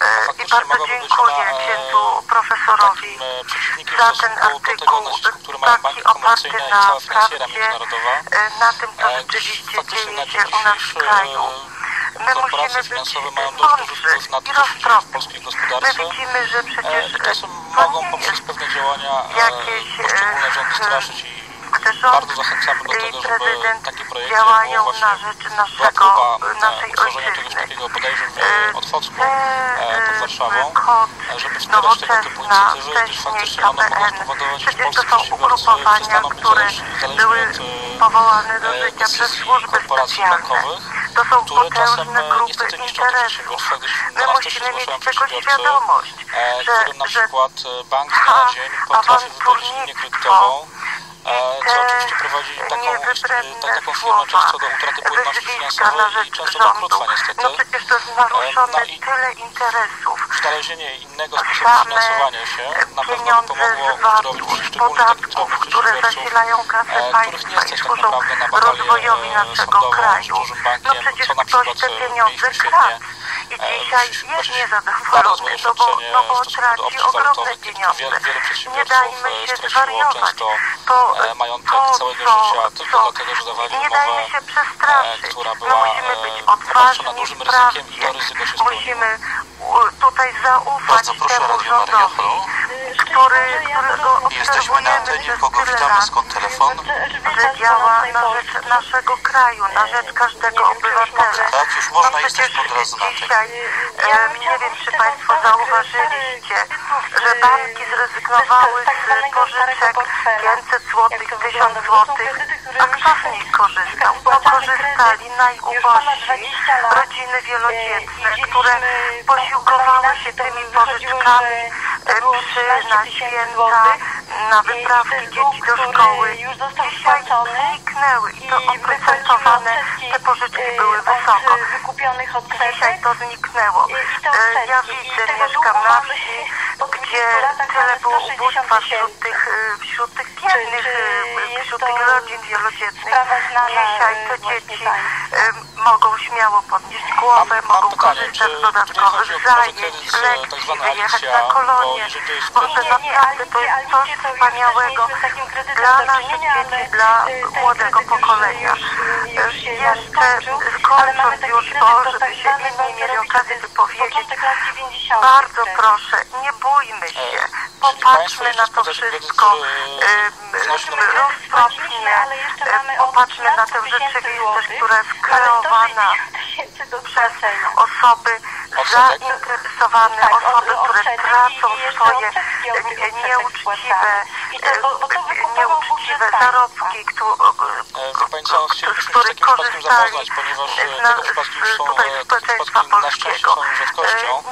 i Faktycznie bardzo mogłaby być dziękuję e, księdzu profesorowi e, przeciwnikiem za ten artykuł, taki oparty i na prawdzie, e, na tym, co E, rzeczywiście dzieje się u nas w kraju. e, My musimy być mądrzy i roztropni. My widzimy, że E, przecież I to mogą nie jest e, jakieś, e, rząd bardzo zachęcamy do i tego, żeby prezydent takie projekty działają na rzecz naszego, próba e, naszej czegoś ojczyzny. takiego bodajże w E, Otwocku Te, e, pod e, Warszawą, e, żeby wspierać tego typu inicjatywy, gdyż faktycznie one mogą spowodować, że polscy przedsiębiorcy które były e, powołane do e, życia przez służby specjalne. To są potężne e, grupy interesów. My musimy mieć tego świadomość, e, że, że przykład e, bank na dzień potrafi wypłacić linię kredytową, e, co oczywiście prowadzi taką, niewybredne tak, taką firmę często do utraty płynności finansowej i często rządu. bankructwa niestety. No przecież to jest naruszone no i- tyle interesów. Znalezienie innego sposobu finansowania się na pewno by pomogło uzdrowić szczególnie podatków, które zasilają kasę e, państwa i tak służą batalię rozwojowi e, naszego kraju. No przecież ktoś te e, pieniądze kradł. I e, dzisiaj jest niezadowolony, no bo, no bo traci ogromne pieniądze. Nie dajmy e, się straciło zwariować. często To, e, majątek to, całego co, życia tylko co, dlatego, że dawali nie dajmy się e, przestraszyć. która była musimy być e, odważni dużym ryzykiem i to ryzyko się spełniło. Musimy tutaj zaufać Bardzo proszę, temu rządowi. Który, którego Jesteśmy na antenie, kogo witamy, skąd telefon? że działa na rzecz naszego kraju, na rzecz każdego obywatela. Tak, już można, no jesteś przecież pod razu na dzisiaj, e, nie wiem czy Państwo zauważyliście, że banki zrezygnowały z pożyczek 500 zł, 1000 zł, a kto z nich korzystał? No korzystali najubożsi, rodziny wielodzietne, które posiłkowały się tymi pożyczkami e, przy, na święta, na wyprawki dzieci do szkoły. Dzisiaj zniknęły i to oprocentowane, te pożyczki były wysoko. Dzisiaj to zniknęło. E, Ja widzę, mieszkam na wsi, gdzie tyle było ubóstwa wśród tych, e, wśród tych biednych, e, wśród tych rodzin wielodzietnych. Dzisiaj te dzieci mogą śmiało podnieść głowę, mogą korzystać z dodatkowych zajęć, lekcji, wyjechać na kolonie. Może naprawdę to jest coś wspaniałego dla naszych dzieci, dla młodego pokolenia. E, Jeszcze kończąc już, bo żeby się inni mieli okazję wypowiedzieć, bardzo proszę, nie bójmy się, popatrzmy na to wszystko, roztropnie, e, popatrzmy na tę rzeczywistość, która jest kreowana przez osoby zainteresowane, osoby, które tracą swoje e, nieuczciwe, e, nieuczciwe zarobki, E, z przypadkiem korzystali zapoznać, ponieważ na- tutaj społeczeństwa polskiego.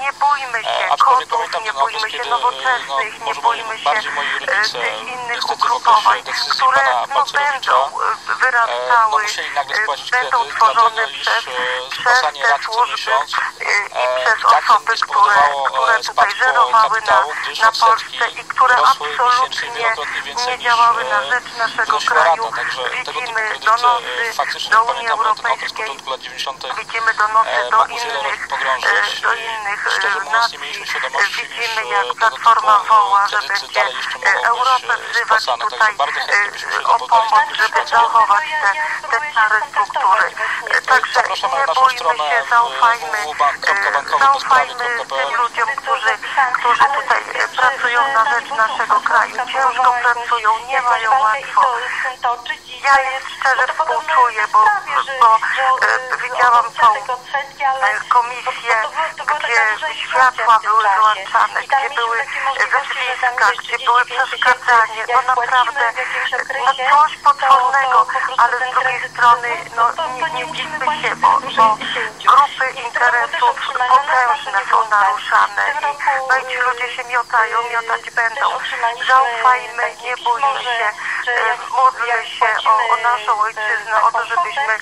Nie bójmy się kodów, nie bójmy się nowoczesnych, e, nie bójmy się bardziej moi rodzice, tych innych ugrupowań, które no, będą no, wyrastały, musieli nagle e, spłacić będą kredyt, tworzone przez, e, przez te służby e, i e, przez tak osoby, które, które e, tutaj żerowały na, na Polsce i które absolutnie nie działały e, na rzecz naszego kraju. Widzimy donosy e, do Unii Europejskiej, początku lat 90. widzimy donosy e, do innych, e, do innych e, nacji. Widzimy e, jak Platforma woła, e, że kredyty będzie dalej jeszcze e, mogą być Europę e, wzywać tutaj e, o pomoc, takim żeby przypadkiem. Zachować te, te stare struktury. E, Także nie bójmy się, zaufajmy, e, zaufajmy tym ludziom, którzy, którzy tutaj e, pracują na rzecz naszego kraju. Ciężko pracują, nie mają łatwo. Ja im szczerze współczuję, bo, bo e, widziałam tą e, komisję, gdzie światła były wyłączane, gdzie były wyświska, gdzie były przeszkadzanie. No naprawdę, no coś potwornego, ale z drugiej strony, no nie, nie dziwmy się, bo, bo grupy interesów potężne są naruszane i no i ci ludzie się miotają, miotać będą. Zaufajmy, nie bójmy się, módlmy się o, o naszą ojczyznę, o to, żebyśmy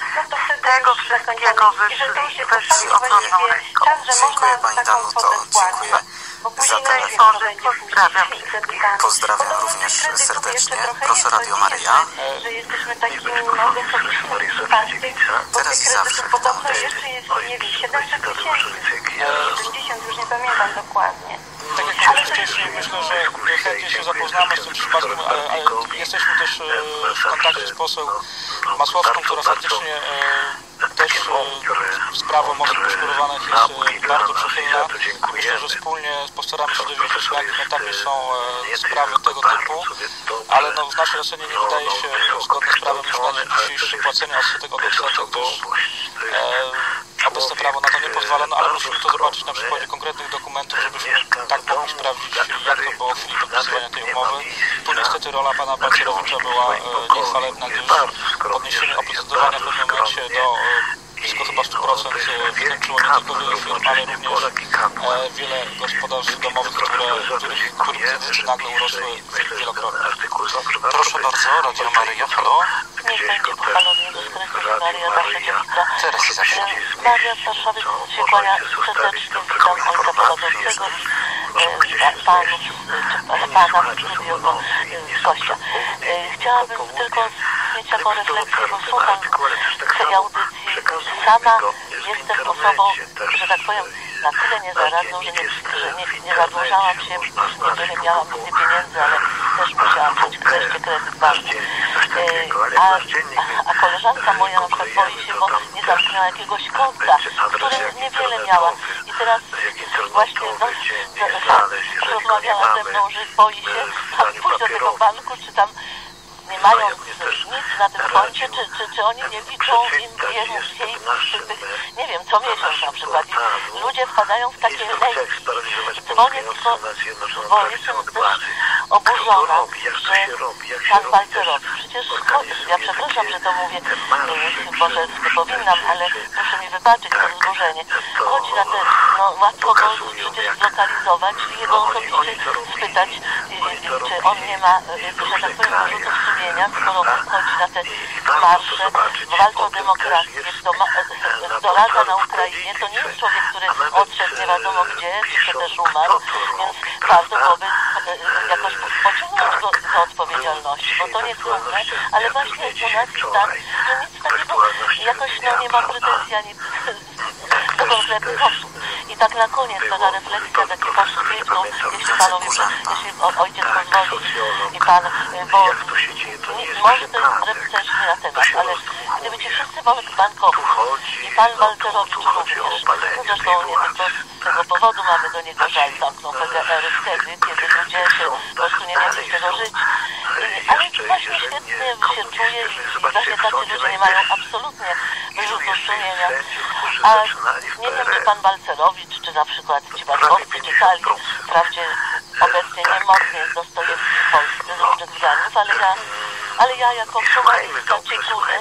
z tego wszystkiego wyszli i weszli ochronną ręką. Dziękuję Pani Danuto, dziękuję za telefon. Pozdrawiam. Pozdrawiam również serdecznie. Proszę Radio Maria. Teraz i tych zawsze kredytów witam. podobno jeszcze jest, nie wiem, 700 tysięcy, 70, już nie pamiętam dokładnie. Tak wcześniej, myślę, że chętnie się zapoznamy z tym przypadkiem, ale, jesteśmy też e, w kontakcie z poseł Masłowską, która faktycznie e, też e, sprawą osób poszkodowanych jest e, bardzo przychylna. Myślę, że wspólnie postaramy się dowiedzieć, na jakim etapie są e, sprawy tego typu, ale no, w naszej ocenie nie wydaje się zgodne z prawem już na dzień dzisiejszy płacenia odsetek od odsetek, gdyż e, obecne prawo na to nie pozwala, no ale musimy to zobaczyć na przykładzie konkretnych dokumentów, żebyśmy tak mogli sprawdzić, jak to było w chwili podpisywania tej umowy. Tu niestety rola pana Balcerowicza była e, niechwalebna, gdyż podniesienie oprocentowania w pewnym momencie do e, blisko chyba 100% e, wykończyło nie tylko wiele firm, ale również e, wiele gospodarstw domowych, które, których, których kredyty nagle urosły wielokrotnie. Proszę bardzo, Radio Maryja, halo. Niech będzie pochwalony Jezus Chrystus, Maria, zawsze dziewicza. Teraz i zawsze. Maria z Warszawy się kłania serdecznie, witam Ojca Prowadzącego Panów, Pana w studiu gościa. Chciałabym tylko mieć taką refleksję, bo słucham tej audycji. Sama jestem osobą, że tak powiem, na tyle niezaradną, że nie, że nie, nie zadłużałam się, już niewiele miałam nigdy pieniędzy, ale też musiałam wziąć wreszcie kredyt banku. E, A, a, koleżanka moja na przykład boi się, bo nie zamknęła jakiegoś konta, które niewiele miała. I teraz właśnie no, rozmawiała ze mną, że boi się tam pójść do tego banku, czy tam nie mają nic na tym koncie, czy, czy, czy oni nie liczą im jej przy tych, nie wiem, co miesiąc na przykład. I ludzie wpadają w takie lęki. Dzwonię tylko, bo jestem też oburzona, że pan Balcerowicz, przecież chodzi, ja przepraszam, że to mówię, e, może nie powinnam, ale proszę mi wybaczyć to wzburzenie. Chodzi na te, no łatwo go przecież zlokalizować i jego osobiście spytać, e, e, czy on nie ma, e, że tak powiem, zarzutów sumienia, skoro chodzi na te marsze, walczy o demokrację, doma, doradza na Ukrainie, to nie jest człowiek, który odszedł nie wiadomo gdzie, czy też umarł, więc warto byłoby e, jakoś pociągnąć go do odpowiedzialności, bo to nie trudne, ale właśnie u nas jest tak, że nic takiego jakoś no, nie ma pretensji ani do konkretnych osób. I tak na koniec taka refleksja, taki postscriptum, jeśli panowie, jeśli o, ojciec pozwoli i pan, y, bo może to jest też nie na temat, ale gdyby ci wszyscy bankowi i pan Walterowicz również, no zresztą nie tylko z tego powodu mamy do niego żal, zamknął PGR wtedy, kiedy ludzie się po prostu nie mieli z tego żyć. Ale właśnie świetnie się czuje i właśnie tacy ludzie nie mają absolutnie wyrzutu sumienia. A nie wiem, czy pan Balcerowicz, czy na przykład ci bankowcy czytali, wprawdzie obecnie niemodny jest Dostojewski w Polsce z różnych względów, ale ja ale ja jako żurnalistka Ciekuny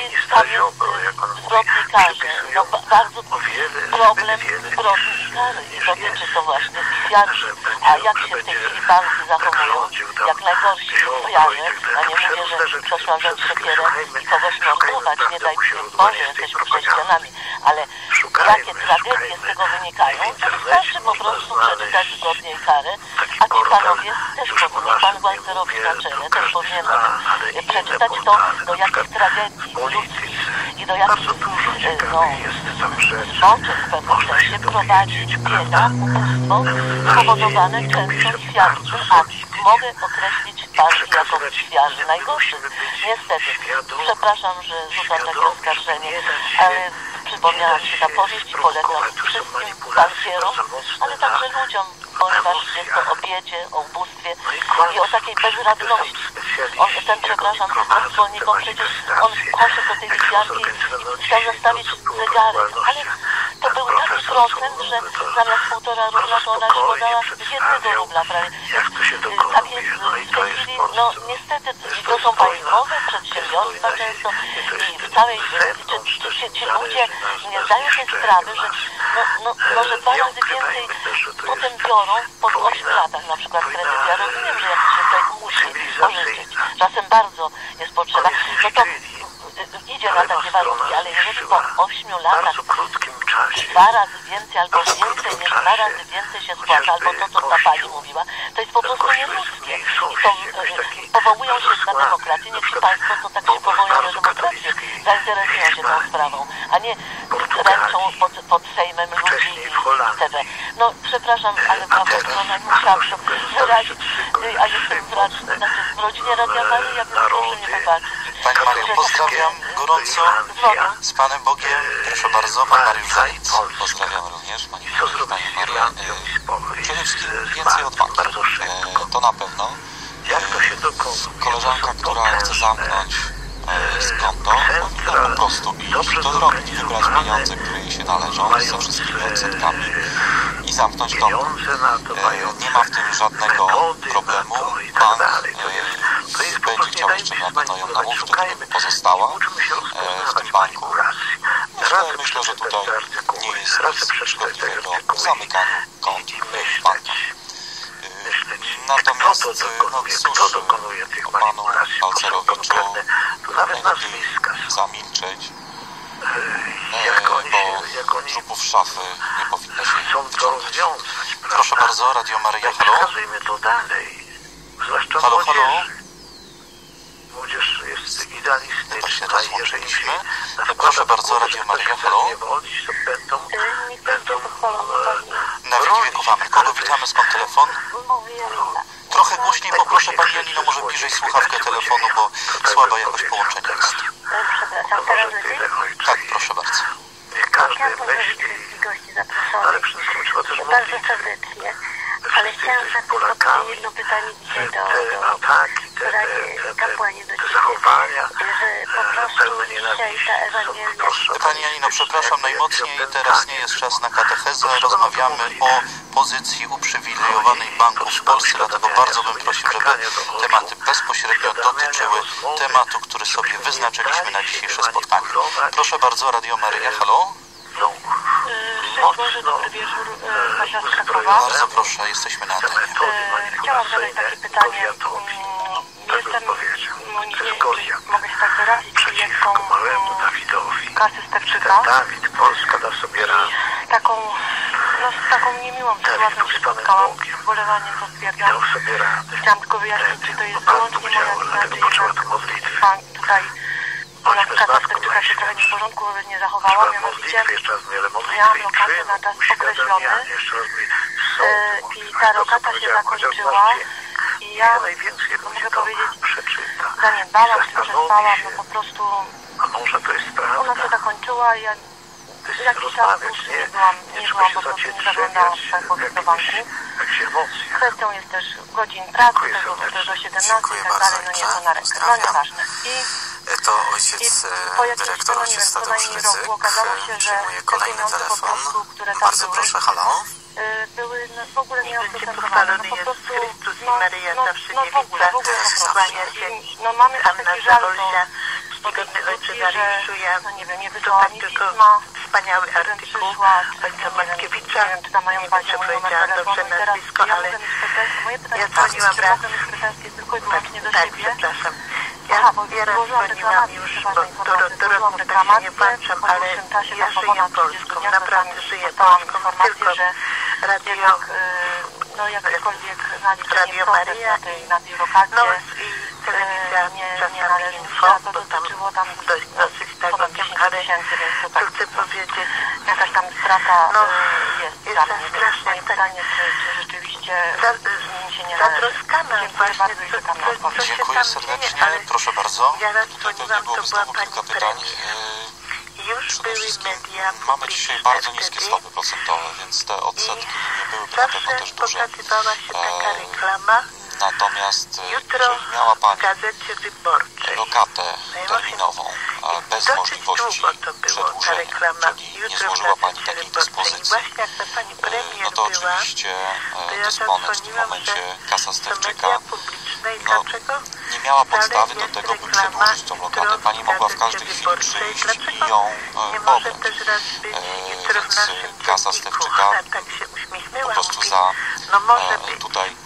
i jest zbrodni karze, no ba- bardzo problem zbrodni kary dotyczy to właśnie a jak się w tej chwili banki zachowują, jak najgorsi ofiary, a nie mówię, że ktoś ma wziąć siekierę i kogoś mordować, nie daj Boże, jesteśmy chrześcijanami, ale jakie tragedie z tego wynikają, to wystarczy po prostu przeczytać zgodnie i karę, a ci panowie też powinien, pan Walcerowicz na czele, też powinien e, przeczytać to, do jakich tragedii ludzkich i do jakich e, no, zboczeń w pewnym sensie prowadzi ubóstwo spowodowane często kwiatkiem, a mogę określić banki jako kwiarzy najgorszych. Niestety, przepraszam, że rzucam takie oskarżenie, ale przypomniała mi się ta powieść i polecam wszystkim bankierom, ale także ludziom, ponieważ jest to o biedzie, o ubóstwie i o takiej bezradności. On, ten, przepraszam, on przecież, on poszedł do tej kwiatki i chciał zostawić zegarek, ale to był taki procent, że zamiast półtora rubla to ona już podała jednego rubla prawie. Tak jest w tej chwili, no niestety to są państwowe przedsiębiorstwa często i w całej ci, ci, ci, ci ludzie nie zdają sobie sprawy, że no, no, może dwa razy więcej potem biorą po 8 latach na przykład kredyt. Ja rozumiem, że jak się tutaj musi pożyczyć, czasem bardzo jest potrzeba, no to idzie na takie warunki, ale jeżeli po 8 latach. dwa razy więcej albo więcej niż dwa razy więcej się spłaca, albo to, co ta pani mówiła, to jest po prostu nieludzkie. I to y, powołują się na demokrację, niech się państwo, co tak się powołują na demokrację, zainteresują się tą sprawą, a nie ręczą pod, pod Sejmem ludzi i itd. No przepraszam, ale prawda strona musiałam to wyrazić, y, a jestem w, znaczy, w rodzinie Radia Maryja, więc proszę mnie wybaczyć. Pani Mario, pozdrawiam gorąco z Panem Bogiem. Proszę bardzo, Pan Mariusz Zanic. Pozdrawiam również Pani, Pani Maria. E, Przede wszystkim więcej odwagi. E, To na pewno. E, Koleżanka, która chce zamknąć e, konto, powinna po prostu iść to zrobić, wybrać pieniądze, które jej się należą ze wszystkimi odsetkami. I zamknąć konto. E, Nie ma w tym żadnego problemu. Bank e, będzie chciał jeszcze na pewno ją namówić, żeby pozostała e, w tym banku. Myślę, myślę, że tutaj nie jest nic szkodliwego w zamykaniu kont w bankach. Natomiast, e, no cóż, e, panu Balcerowiczu najlepiej zamilczeć, e, bo trupów szafy nie powinno się wyciągać. Proszę bardzo, Radio Maryja, halo? Przekazujmy to dalej. Zwłaszcza Halo, halo? Młodzież. Młodzież jest idealistyczna i jeżeli się E, Proszę bardzo, Radio wolić, to będą, będą Na wieki wieków amen. Kogo witamy, skąd telefon? Trochę głośniej poproszę Pani Janino, może bliżej słuchawkę telefonu, bo słabe jakoś połączenie jest. Przepraszam, teraz? Tak, proszę bardzo. każdy Chciałam pozdrowić wszystkich gości zaproszonych. Ale przede wszystkim trzeba też Bardzo serdecznie. Ale chciałam Polakami. jedno pytanie dzisiaj do, do te, te, te, zachowania, że po e, prostu pełne dzisiaj nienawiści ta są Ewangelia wprost Pani Janino, przepraszam najmocniej, teraz nie jest czas na katechezę. Rozmawiamy o pozycji uprzywilejowanej banków w Polsce, dlatego bardzo bym prosił, żeby tematy bezpośrednio dotyczyły tematu, który sobie wyznaczyliśmy na dzisiejsze spotkanie. Proszę bardzo, Radio Maryja, halo? Szczęść Boże, dobry wieczór, e, Kasia z Krakowa. Bardzo proszę, jesteśmy na antenie. E, Chciałam zadać takie pytanie. Nie, mogę się tak wyrazić, klientką mm, kasy Stepczyka. Dawid, Polska da sobie radę. Taką, no taką niemiłą sytuacją się spotkałam, z ubolewaniem to stwierdzam. Dał sobie radę. Chciałam tylko wyjaśnić, czy to jest wyłącznie moja wina, czy pan tutaj. Ona Stepczyka się trochę nie w porządku wobec nie zachowała, mianowicie miałam lokatę na czas określony e, i ta lokata się zakończyła ja, mogę powiedzieć, zaniedbałam, czy przespałam, no po prostu ona się zakończyła i ja jakiś czas już nie byłam, nie byłam po prostu, nie zaglądałam powiem do banku. Kwestią jest też godzin pracy, tego też do 17 i tak dalej, no nie to na rękę, no nieważne. I To ojciec po e, jakimś, dyrektor nie ojciec co Tadeusz najmniej roku Rydzyk okazało się, e, że przyjmuje te pieniądze po prostu, które tam Bardzo były, proszę, halo? E, były no, w ogóle nieoprocentowane. No po prostu, no, no, no w w ogóle. I, no mamy taki żal do, do tej Ojczyzny, że no nie wiem, nie wysłała mi pisma, wspaniały artykuł ojca Mackiewicza. Nie wiem, czy tam mają Państwo mój numer nazwisko, ale ja dzwoniłam raz. Tak, przepraszam. Ja ubieram paninami już, bo teraz to tak nie patrzę, ale ja żyję Polską, naprawdę żyję Polską, tylko że radio, no jakkolwiek radio Maria na tej, na tej lokacji, no i telewizja nie, czasami info, bo tam dość, no, tysięcy, więc tak. to tak. Chcę powiedzieć. Jakaś tam strata e, no, jest. Jestem strasznie. Moje tak- pytanie, czy, czy rzeczywiście za, się nie Zatroskana właśnie, co, co, co, Dziękuję serdecznie, dzieje, proszę bardzo. Ja raz dzwoniłam, to była pani. E, Już były media Mamy dzisiaj bardzo niskie stopy procentowe, więc te odsetki nie były potem też duże. pokazywała się taka e, reklama, Natomiast e, Jutro miała Pani lokatę terminową bez możliwości przedłużenia, czyli nie złożyła Pani takiej dyspozycji, e, no to oczywiście e, dysponent w tym momencie kasa Stewczyka no, nie miała podstawy do tego, by przedłużyć tą lokatę. Pani mogła w każdej chwili przyjść i ją pobrać. Więc kasa Stewczyka po prostu za tutaj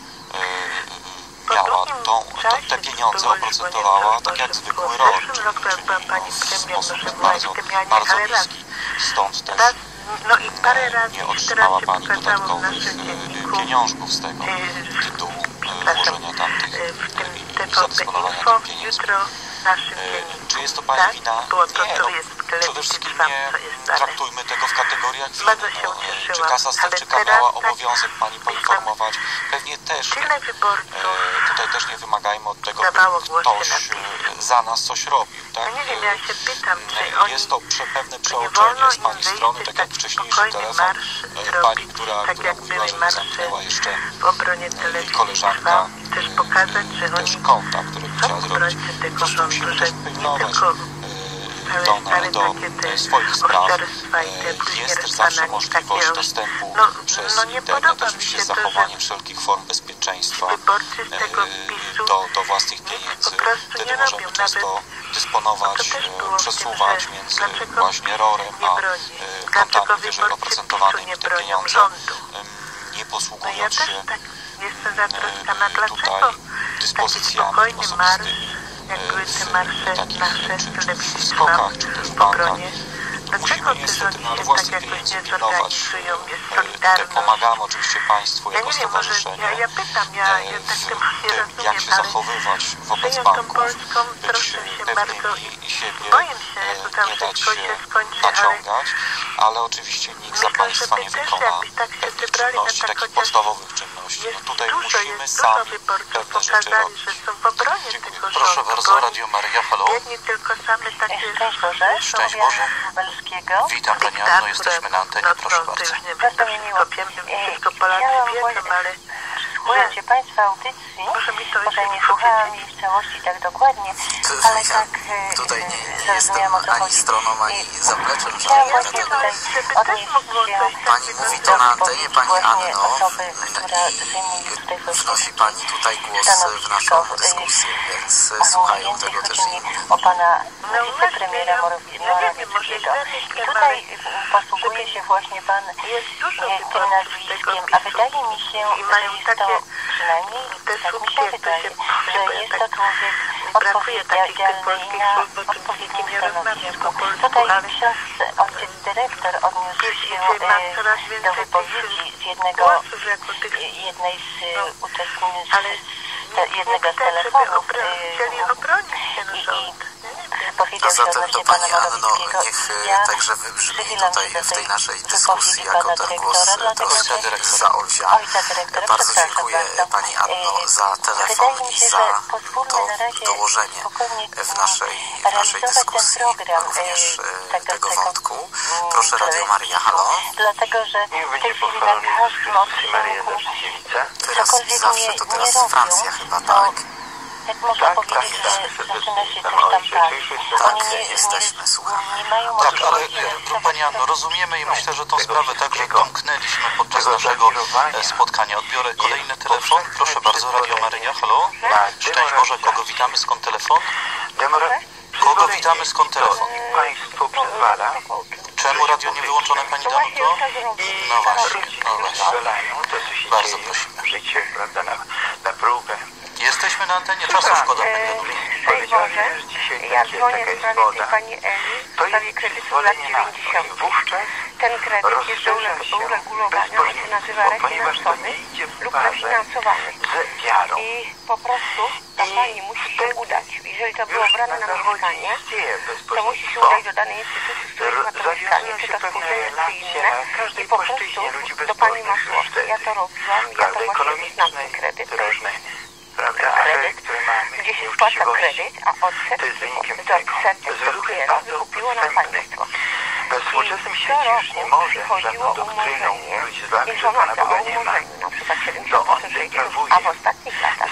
miała tą, te pieniądze oprocentowała tak jak zwykły rok, czyli, sposób bardzo, bardzo niski. Stąd też no i parę razy nie otrzymała Pani dodatkowych pieniążków z tego tytułu włożenia tamtych i zadysponowania tych pieniędzy. E, czy jest to pani tak? wina? Było to, nie, no, traktujmy tego w kategoriach winy. Bardzo e, Czy kasa Stawczyka miała obowiązek pani poinformować? Pewnie też. E, tutaj też nie wymagajmy od tego, by ktoś za nas coś robił. Tak? No nie wiem, ja się pytam, czy. Jest to pewne przeoczenie z pani strony, tak, tak jak wcześniejszy telefon pani, która, która mówiła, jeszcze w obronie koleżanka, też pokazać, że też oni kontakt, co ubrać się tylko e, rząd, do swoich spraw. E, jest też zawsze możliwość dostępu przez no internet, oczywiście z zachowaniem wszelkich form bezpieczeństwa e, do, do własnych pieniędzy. Wtedy możemy często dysponować, przesuwać między właśnie rorem a kontami wyżej oprocentowanymi te pieniądze, nie posługując się jest zatroskana. Dlaczego tak spokojny marsz, jakby te marsze nasze lepsi trwał w obronie? Dlaczego niestety, no własne tak pieniędzy pilnować. Żyją, tak pomagamy oczywiście Państwu jako ja wiem, stowarzyszenie, ja, ja pytam, ja, ja e, tak tym, rozumiem, jak się zachowywać wobec banków, Polską, być pewnymi i, i siebie, e, nie dać się skończy, naciągać, ale, ale oczywiście nikt za Państwa nie wykona tak pewnych czynności, takich podstawowych czynności. No tutaj musimy sami pewne rzeczy robić. Dziękuję. Proszę bardzo, Radio Maria, halo. Szczęść Boże. Polskiego. Witam Pani Anno, jesteśmy na antenie, proszę bardzo. Zapomniałam, Polacy wiedzą, ale Dziękuję Cię Państwa audycji. Może mi to Może nie słuchałam jej w całości tak dokładnie, ale tak y, tutaj nie, nie jestem o co ani stroną, ani zapleczem żadnym, ja dlatego odnieść się Pani mówi to na antenie, Pani Anno, osoby, i wnosi Pani tutaj głos w naszą y, dyskusję, więc słuchają tego też inni. O Pana znaczy wicepremiera Morawieckiego. I tutaj posługuje się właśnie Pan tym nazwiskiem, a wydaje mi się, że jest to się, przynajmniej też tak mi się wydaje, się, że jest tak to człowiek brakuje takich tych polskich słów, bo oczywiście nie rozmawiam po polsku, Tutaj ale ksiądz, ojciec dyrektor odniósł się e, do wypowiedzi z jednego, głosów, jako tych, e, jednej z e, no, uczestników, jednego z telefonów. Żeby obro- e, chcieli obronić się na. A zatem do Pani Anno, niech e, także wybrzmi tutaj w tej naszej dyskusji jako ten głos dosyć zaolcia. Bardzo dziękuję Pani Anno za telefon i za to dołożenie w naszej, w naszej dyskusji również e, tego wątku. Proszę Radio Maria, halo. Dlatego, że w tej chwili na każdym odcinku... Teraz zawsze, to teraz Francja chyba, tak? Tak? Można powiedzieć, że zaczyna się coś tam palić? Oni nie, jesteśmy, słuchamy. nie mają Tak, ale e, Pani Anno, rozumiemy i myślę, że tą sprawę także domknęliśmy podczas naszego e, spotkania. Odbiorę kolejny telefon. Proszę bardzo, Radio Maryja, halo? Szczęść Boże, kogo witamy, skąd telefon? Kogo witamy, skąd telefon? Państwo pozwala Czemu radio nie wyłączone Pani Danuto? No właśnie, no właśnie. to Bardzo prosimy. życie, prawda, na, na próbę. Jesteśmy na antenie, czasu szkoda. Szczęść Boże, ja dzwonię w sprawie tej pani Eli, w sprawie kredytu lat 90. Ten kredyt jest do ure- uregulowania, on się nazywa refinansowy lub refinansowany. I po prostu ta pani musi się udać. Jeżeli to było brane na mieszkanie, to musi się udać do danej instytucji, z której ma to mieszkanie, czy to spółdzielnie, czy inne. I po prostu do pani Masłowskiej. Ja to robiłam, ja to właśnie znam ten kredyt. To jest kredyt, gdzie się spłaca kredyt, a odsetek do odsetek dopiero wykupiło nam państwo. I co roku przychodziło umorzenie, informacja o umorzeniu, na przykład 70% 60, a w ostatnich latach,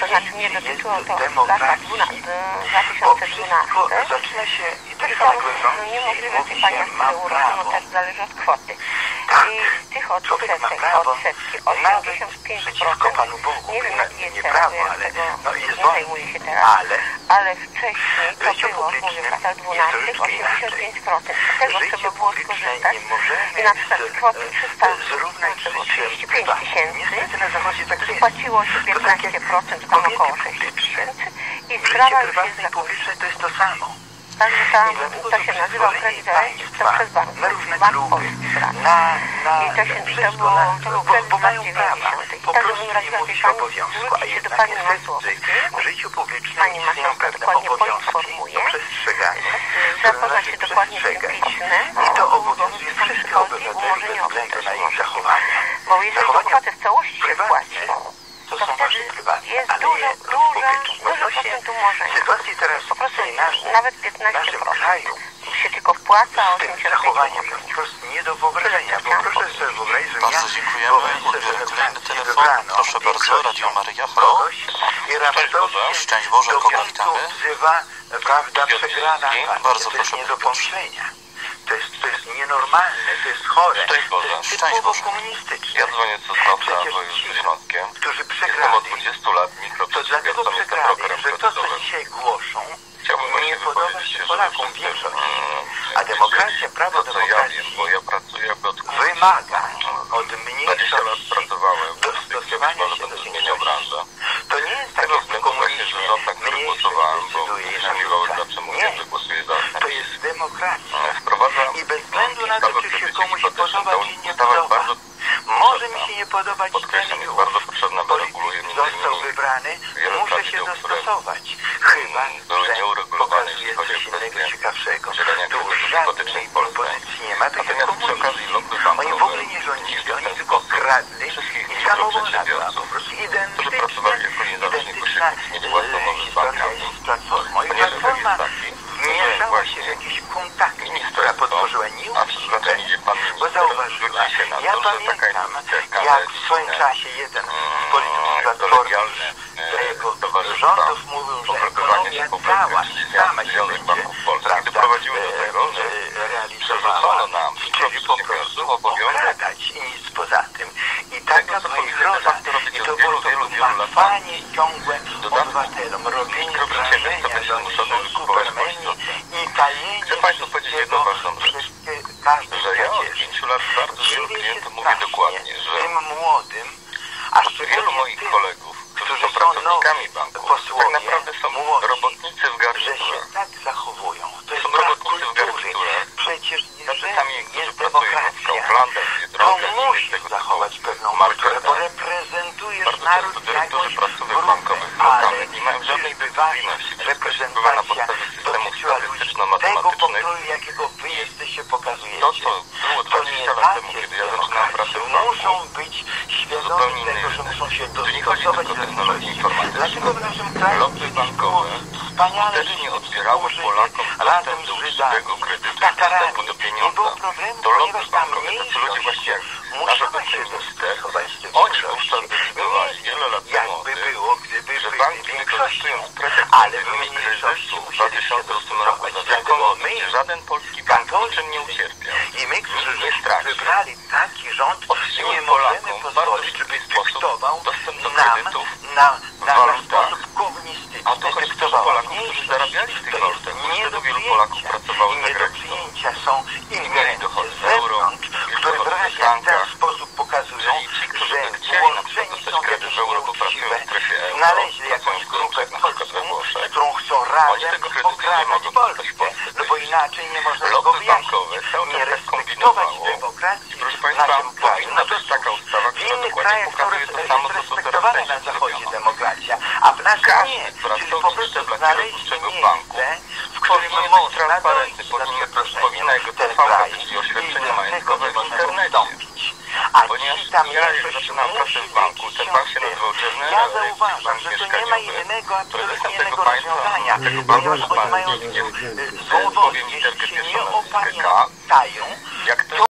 to znaczy nie dotyczyło to lata 12, 2012, i tam no, niemożliwe tych państw, które urodzono też zależy od kwoty. I tych odsetek, odsetki 85%, nie wiem jaki jest teraz, ja tego nie zajmuję się teraz, ale wcześniej to było, mówię w latach 12, 85%. Z tego trzeba było skorzystać. i na przykład z kwoty 300, znaczy 35 tysięcy, spłaciło się 15%, tam około 6 tysięcy i sprawa już jest zakończona. To jest to samo. Także tam, to się nazywał kredyt to przez bank, bank polski brany. I to się, to było, to był kredyt lat 90. I tak bym radziła tej pani zwrócić się do pani Masłowskiej. Pani Masłowska dokładnie poinformuje, zapoznać się dokładnie z tym pismem, I to obowiązuje wszystkie przychodzi obywateli bez względu na ich zachowania. Bo jeżeli kwotę w całości się płaci, To to są wasze prywatne, jest ale dużo, jest duża, publiczne. duży Odnośnie procent umorzenia. sytuacji teraz Po prostu w naszym- nawet w naszym 15% kraju się tylko wpłaca, a z tym 85% zachowaniem jest po prostu nie do wyobrażenia, bo proszę sobie wyobrazić, że Bardzo ja dziękujemy. że kolejny telefon. wybrano Proszę bardzo, Radio Maryja, halo? kogoś i raptownie Szczęść Boże, do kogo witamy? wzywa, prawda, przegrana. Bardzo proszę, nie do pomyślenia. To jest, to jest nienormalne, to jest chore. Szczęść Boże. To jest typowo komunistyczne. Ja dzwonię z Sosnowca Przecież województwa ci, śląskiem. którzy Jestem przegrali, od 20 lat mikroprzedsiębiorcą, jestem brokerem że to, co dzisiaj głoszą, Chciałbym nie podoba się Polakom większość. A demokracja, prawo to co ja wiem, bo ja pracuję od wymaga od 20 lat mniejszości pracowałem w dostosowania się do większości. branżę. To nie jest Z tak tego jak w komunizmie. Mniejszość bo decyduje i narzuca. Nie. To jest demokracja. I bez względu na to, czy się komuś podoba, czy nie podoba. bardzo Może mi się nie podobać ten jest bardzo potrzebna, bo reguluje został wybrany, muszę się dostosować. Chyba, że pokazuje coś innego ciekawszego. Tu żadnej propozycji nie ma, przy okazji komunizm. Oni w ogóle nie rządzili, oni tylko kradli i samowola była po prostu niezależni identyczna pośrednicy między własną e, może z historia bankami. jest z Platformą. I Ponieważ efekt Platforma jest taki, że mieszała się w właśnie jakieś kontakty, która ministerstwo, podtworzyła a nieuczciwe, zatem idzie pan bo się na ja pamiętam, jak w swoim czasie jeden z polityków Platformy do jego rządów mówił, że ekonomia cała i sama się będzie prawda, doprowadziły do e, tego, że e, realizowała, na czyli po prostu okradać i nic poza tym. I taka była ich rola. I to było to ciągłe obywatelom, robienie mikroprzedsiębiorca wrażenia, będzie że oni zmuszony są wykupować supermeni Polsce. i tajenie Chcę Państwu powiedzieć jedną ważną rzecz, wszystkie, każdy że ja od przecież pięciu lat bardzo wielu dziwię się klientów mówię strasznie dokładnie, że tym młodym, a wielu szczególnie moich tym, kolegów, którzy którzy są są pracownikami nowi banków, posłowie, tak naprawdę są robotnicy w się tak zachowują. To jest Są robotnicy w garniturach. Przecież Tacy jeżeli sami, którzy pracują w Kauflandach, to Biedronkach musisz tego zachować pewną kulturę, bo reprezentujesz Bardzo naród często dyrektorzy grupę, bankowych lokalnych nie mają żadnej decyzyjności. odbywa na reprezentacja podstawie systemów tego statystyczno-matematycznych. jakiego wy jesteście, pokazujecie. To, co było To 20 nie lat temu, kiedy ja zaczynałem pracę w Muszą banku, być zupełnie innej tego, że Tu nie chodzi tylko o technologię informatyczną. Lobby bankowe skutecznie odbierało Polakom dostęp do uczciwego kredytu, dostępu do pieniądza. To lobby bankowe, to ci ludzie właściwie nasze pensjonister, oni wówczas decydowali wiele lat temu o tym, że banki wykorzystują pretekst pandemii kryzysu w 2008 roku. za wielką żaden polski bank niczym nie ucierpiał. I my, którzy nie stracili, wybrali taki rząd, nam na, na, na sposób komunistyczny. A to chodzi dużo Polaków, którzy zarabiali w tych walutach, bo wtedy wielu Polaków pracowało za do granicą. są I mieli ingerencje dochody z euro, które w frankach. ten sposób pokazują, że włączeni są kredyt w euro, bo pracują w strefie euro, znaleźli jakąś grupę polską, którą chcą razem okradać Polskę, no bo inaczej nie można tego Lobby wyjaśnić. Nie tak respektować demokracji Proszę w Państwa, naszym kraju. No to taka ustawa, która dokładnie pokazuje to samo, respektowana na zachodzie demokracja, a w naszym nie. Czyli po prostu banku miejsce, w którym można dojść powinna jego w ten kraj i do tego internecie. wstąpić. A Ponieważ ci tam ja jak jakoś w banku, ten bank się nazywał General Ja zauważam, że to nie ma innego, absolutnie innego państwa, rozwiązania, tego banku ponieważ oni mają wodę, literkę jeśli się nie opamiętają,